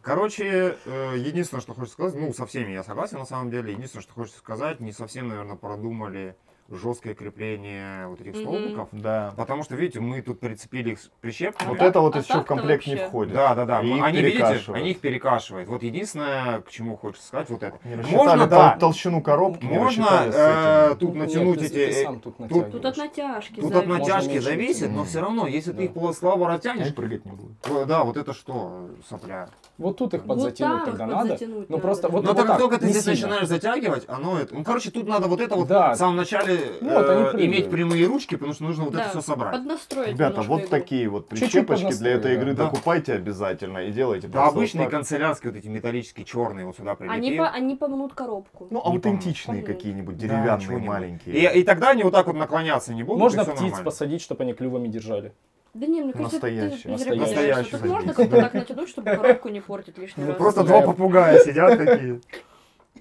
[SPEAKER 3] Короче, э, единственное, что хочется сказать, ну, со всеми я согласен на самом деле. Единственное, что хочется сказать, не совсем, наверное, продумали жесткое крепление вот этих столбиков.
[SPEAKER 1] Да.
[SPEAKER 3] Потому что, видите, мы тут прицепили их с прищепкой.
[SPEAKER 1] Вот
[SPEAKER 4] А
[SPEAKER 1] это вот
[SPEAKER 4] так-
[SPEAKER 1] еще
[SPEAKER 4] а
[SPEAKER 1] в комплект не входит.
[SPEAKER 3] Да, да, да. Они, видите,
[SPEAKER 1] перекашивают.
[SPEAKER 3] они их перекашивают. Вот единственное, к чему хочется сказать, вот это.
[SPEAKER 1] Не
[SPEAKER 3] Можно, да.
[SPEAKER 1] тол- толщину коробки.
[SPEAKER 3] Можно э, тут натянуть эти...
[SPEAKER 2] ты
[SPEAKER 3] э,
[SPEAKER 2] тут
[SPEAKER 3] тут-
[SPEAKER 2] натягиваешь.
[SPEAKER 4] Тут от натяжки
[SPEAKER 3] Тут от натяжки зависит, но все равно, если ты их слабо растянешь,
[SPEAKER 1] прыгать не будут.
[SPEAKER 3] то, да, вот это что, сопля.
[SPEAKER 2] Вот тут их подзатянуть тогда надо. Ну просто вот
[SPEAKER 3] Но только ты здесь
[SPEAKER 2] сильно.
[SPEAKER 3] начинаешь затягивать, оно это... Ну, короче, тут надо вот это вот в самом начале
[SPEAKER 2] Ну, вот они
[SPEAKER 3] э, иметь прямые ручки, потому что нужно вот
[SPEAKER 4] Да,
[SPEAKER 3] это все собрать.
[SPEAKER 4] Поднастроить
[SPEAKER 1] Ребята, вот
[SPEAKER 4] игру.
[SPEAKER 1] такие вот прищепочки для этой игры
[SPEAKER 3] да.
[SPEAKER 1] докупайте обязательно и делайте
[SPEAKER 3] Да, обычные
[SPEAKER 1] вот
[SPEAKER 3] канцелярские вот эти металлические черные вот сюда
[SPEAKER 4] Они,
[SPEAKER 3] прилепил.
[SPEAKER 4] по, они помнут коробку.
[SPEAKER 1] Ну, аутентичные какие-нибудь,
[SPEAKER 3] Да,
[SPEAKER 1] деревянные,
[SPEAKER 3] чего-нибудь.
[SPEAKER 1] маленькие.
[SPEAKER 3] И, и тогда они вот так вот наклоняться не будут.
[SPEAKER 2] Можно птиц
[SPEAKER 3] нормально.
[SPEAKER 2] посадить, чтобы они клювами держали.
[SPEAKER 4] Да не, мне кажется,
[SPEAKER 1] Настоящий.
[SPEAKER 4] ты зря
[SPEAKER 2] Настоящий.
[SPEAKER 4] Тут можно как-то так натянуть, чтобы коробку не портить лишний
[SPEAKER 2] Ну,
[SPEAKER 4] раз.
[SPEAKER 3] Просто
[SPEAKER 2] Да.
[SPEAKER 3] два попугая сидят такие.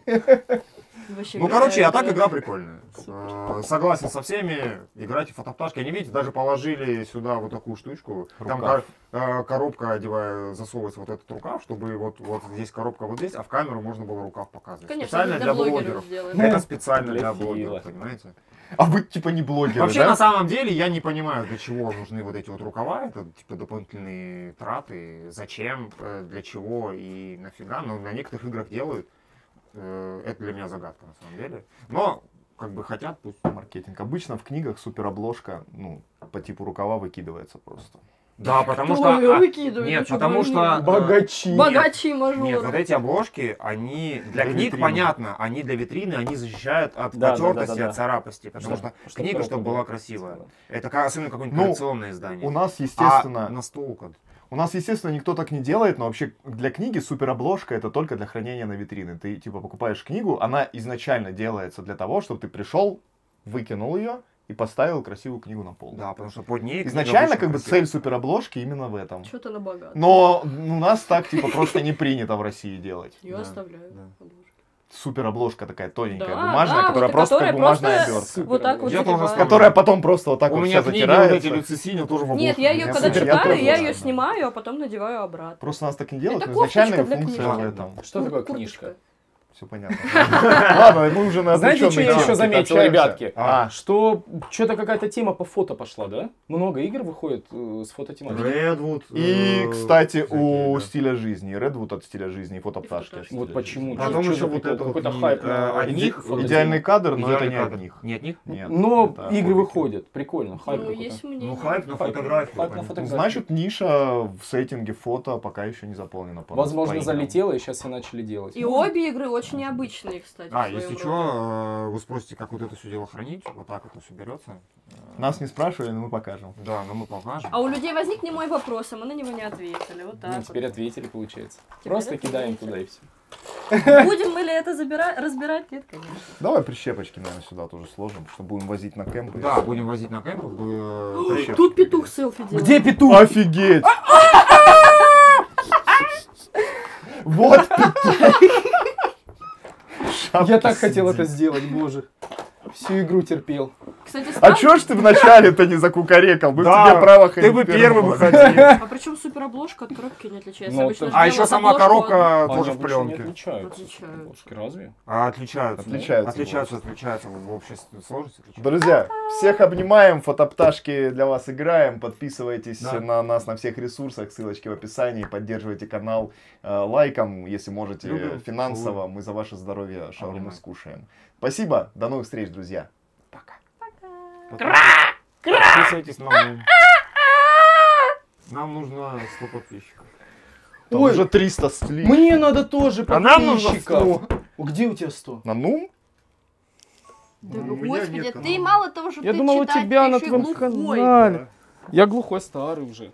[SPEAKER 4] Вообще
[SPEAKER 3] Ну, короче, а так игра прикольная.
[SPEAKER 4] Супер.
[SPEAKER 3] Э, Согласен со всеми. Играйте в фотопташки. Они, видите, даже положили сюда вот такую штучку. Там
[SPEAKER 1] Рукав.
[SPEAKER 3] кор- э, коробка, одевая, засовывается вот этот рукав, чтобы вот, вот здесь коробка вот здесь, а в камеру можно было рукав показывать.
[SPEAKER 4] Конечно,
[SPEAKER 3] специально
[SPEAKER 4] для
[SPEAKER 3] для
[SPEAKER 4] блогеров
[SPEAKER 3] блогеров.
[SPEAKER 4] сделали.
[SPEAKER 3] Это специально
[SPEAKER 2] Для
[SPEAKER 3] для
[SPEAKER 2] Фила.
[SPEAKER 3] блогеров, понимаете?
[SPEAKER 1] А вы типа не блогеры,
[SPEAKER 3] Вообще,
[SPEAKER 1] да?
[SPEAKER 3] на самом деле, я не понимаю, для чего нужны вот эти вот рукава. Это типа дополнительные траты. Зачем, э, для чего и нафига. Но на некоторых играх делают. Э, Это для меня загадка, на самом деле. Но, как бы хотят, пусть.
[SPEAKER 1] Маркетинг. Обычно в книгах суперобложка, ну, по типу рукава выкидывается просто.
[SPEAKER 3] Да, потому
[SPEAKER 4] Кто
[SPEAKER 3] что... а,
[SPEAKER 4] выкидывает?
[SPEAKER 3] Нет,
[SPEAKER 4] чё
[SPEAKER 3] потому что... э,
[SPEAKER 2] Богачи.
[SPEAKER 4] Богачи мажоры.
[SPEAKER 3] Нет, вот эти обложки, они для
[SPEAKER 1] Для
[SPEAKER 3] книг
[SPEAKER 1] витрины.
[SPEAKER 3] понятно, они для витрины, они защищают от
[SPEAKER 2] Да, да,
[SPEAKER 3] потертости,
[SPEAKER 2] да, да,
[SPEAKER 3] от царапости, потому что
[SPEAKER 2] чтоб
[SPEAKER 3] книга, чтобы была красивая. Это как, особенно какое-нибудь
[SPEAKER 1] Ну,
[SPEAKER 3] коллекционное издание.
[SPEAKER 1] У нас,
[SPEAKER 3] А
[SPEAKER 1] естественно,
[SPEAKER 3] настолка.
[SPEAKER 1] У нас, естественно, никто так не делает, но вообще для книги суперобложка это только для хранения на витрины. Ты типа покупаешь книгу, она изначально делается для того, чтобы ты пришел, выкинул ее и поставил красивую книгу на пол.
[SPEAKER 3] Да, потому что под ней...
[SPEAKER 1] Изначально как бы
[SPEAKER 3] красивая.
[SPEAKER 1] цель суперобложки именно в этом.
[SPEAKER 4] Что-то на богат.
[SPEAKER 1] Но у нас так типа просто не принято в России делать.
[SPEAKER 4] Ее
[SPEAKER 3] Да,
[SPEAKER 4] обложки.
[SPEAKER 1] Суперобложка такая тоненькая,
[SPEAKER 4] Да,
[SPEAKER 1] бумажная,
[SPEAKER 4] да,
[SPEAKER 1] которая
[SPEAKER 4] вот
[SPEAKER 1] просто
[SPEAKER 4] которая
[SPEAKER 1] как бумажная
[SPEAKER 4] просто
[SPEAKER 1] обертка.
[SPEAKER 4] Вот так вот
[SPEAKER 3] Я тоже.
[SPEAKER 1] Которая потом просто вот так
[SPEAKER 3] У
[SPEAKER 1] вот
[SPEAKER 3] меня
[SPEAKER 1] вся
[SPEAKER 3] вот эти
[SPEAKER 1] затирается.
[SPEAKER 3] люцисины тоже в
[SPEAKER 4] Нет, я ее когда
[SPEAKER 3] супер.
[SPEAKER 1] Я
[SPEAKER 4] читаю,
[SPEAKER 1] тоже,
[SPEAKER 4] я
[SPEAKER 1] да,
[SPEAKER 4] ее
[SPEAKER 1] да.
[SPEAKER 4] снимаю, а потом надеваю обратно.
[SPEAKER 1] Просто нас так не делают,
[SPEAKER 4] Это
[SPEAKER 1] но
[SPEAKER 4] для
[SPEAKER 1] функция в этом.
[SPEAKER 2] Что такое
[SPEAKER 4] Курточка.
[SPEAKER 2] книжка?
[SPEAKER 1] Все понятно. Ладно, мы уже на
[SPEAKER 2] Знаете, что я еще
[SPEAKER 1] темы
[SPEAKER 2] заметил, ребятки?
[SPEAKER 1] А,
[SPEAKER 2] Что что-то какая-то тема по фото пошла, да? Много игр выходит э, с фототематикой.
[SPEAKER 3] Redwood.
[SPEAKER 1] И,
[SPEAKER 3] э,
[SPEAKER 1] кстати, у стиля жизни, Redwood от стиля жизни, и фотопташки
[SPEAKER 2] Вот почему?
[SPEAKER 3] Потом еще вот это вот
[SPEAKER 2] Какой-то хайп
[SPEAKER 3] э, них.
[SPEAKER 1] Идеальный кадр, но это не от них.
[SPEAKER 3] Не от них?
[SPEAKER 1] Нет.
[SPEAKER 2] Но
[SPEAKER 1] это
[SPEAKER 2] игры выходят, прикольно, хайп
[SPEAKER 4] Ну, мнение.
[SPEAKER 3] Ну, хайп на
[SPEAKER 2] Хайп- хайп фотографию.
[SPEAKER 1] Значит, ниша в сеттинге фото пока еще не заполнена. по- по
[SPEAKER 2] Возможно,
[SPEAKER 1] играм.
[SPEAKER 2] залетело, и сейчас все начали делать.
[SPEAKER 4] И обе игры очень необычные, кстати.
[SPEAKER 3] А, если что, вы спросите, как вот это все дело хранить, вот так это все берется.
[SPEAKER 1] Нас не спрашивали, но мы покажем.
[SPEAKER 3] Да, но мы покажем.
[SPEAKER 4] А у людей возник не мой вопрос, а мы на него не ответили. Вот так.
[SPEAKER 2] Ну,
[SPEAKER 4] вот.
[SPEAKER 2] теперь ответили, получается.
[SPEAKER 4] Теперь
[SPEAKER 2] Просто
[SPEAKER 4] ответили.
[SPEAKER 2] кидаем туда и все.
[SPEAKER 4] Будем мы ли это забирать, разбирать? Нет, конечно.
[SPEAKER 1] Давай прищепочки, наверное, сюда тоже сложим, что будем возить на кемпы.
[SPEAKER 3] Да, будем возить на кемп. э, прищепки.
[SPEAKER 4] Тут петух селфи делает.
[SPEAKER 2] Где петух?
[SPEAKER 1] Офигеть! Вот петух!
[SPEAKER 2] Я так хотел это сделать, боже. Всю игру терпел.
[SPEAKER 4] Кстати,
[SPEAKER 1] А чё ж ты вначале-то не закукарекал? Мы
[SPEAKER 3] Да,
[SPEAKER 1] в тебе право
[SPEAKER 3] Ты
[SPEAKER 1] ходить
[SPEAKER 3] бы
[SPEAKER 1] первым
[SPEAKER 3] первым
[SPEAKER 1] было.
[SPEAKER 3] выходил.
[SPEAKER 4] А причем супер обложка от коробки не отличается.
[SPEAKER 2] Ну,
[SPEAKER 4] Обычно
[SPEAKER 3] А еще сама коробка
[SPEAKER 2] Они
[SPEAKER 3] тоже в
[SPEAKER 2] обычно не
[SPEAKER 3] пленке.
[SPEAKER 2] отличаются. Обложки, Разве?
[SPEAKER 3] А отличаются.
[SPEAKER 1] Отличаются,
[SPEAKER 3] Отличаются, отличаются в общей сложности. отличаются.
[SPEAKER 1] Друзья, всех обнимаем, фотопташки для вас играем, подписывайтесь
[SPEAKER 3] Да.
[SPEAKER 1] на нас на всех ресурсах, ссылочки в описании, поддерживайте канал э, лайком, если можете
[SPEAKER 3] Любим.
[SPEAKER 1] финансово, мы за ваше здоровье шаурму скушаем. Спасибо, до новых встреч, друзья.
[SPEAKER 3] Подписывайтесь на Лун. Нам нужно 100 подписчиков.
[SPEAKER 1] Там
[SPEAKER 2] Ой.
[SPEAKER 1] уже 300 сли.
[SPEAKER 2] Мне надо тоже
[SPEAKER 3] А нам нужно
[SPEAKER 2] подписчиков. Где у тебя 100?
[SPEAKER 1] На Нум?
[SPEAKER 4] Да,
[SPEAKER 3] Ну, у
[SPEAKER 4] господи,
[SPEAKER 3] нет
[SPEAKER 4] ты мало того, что
[SPEAKER 2] Я
[SPEAKER 4] ты
[SPEAKER 2] думал, у
[SPEAKER 4] читать,
[SPEAKER 2] тебя
[SPEAKER 4] ты
[SPEAKER 2] на
[SPEAKER 4] ещё и
[SPEAKER 2] твоем
[SPEAKER 4] глухой.
[SPEAKER 2] канале. Я глухой старый уже.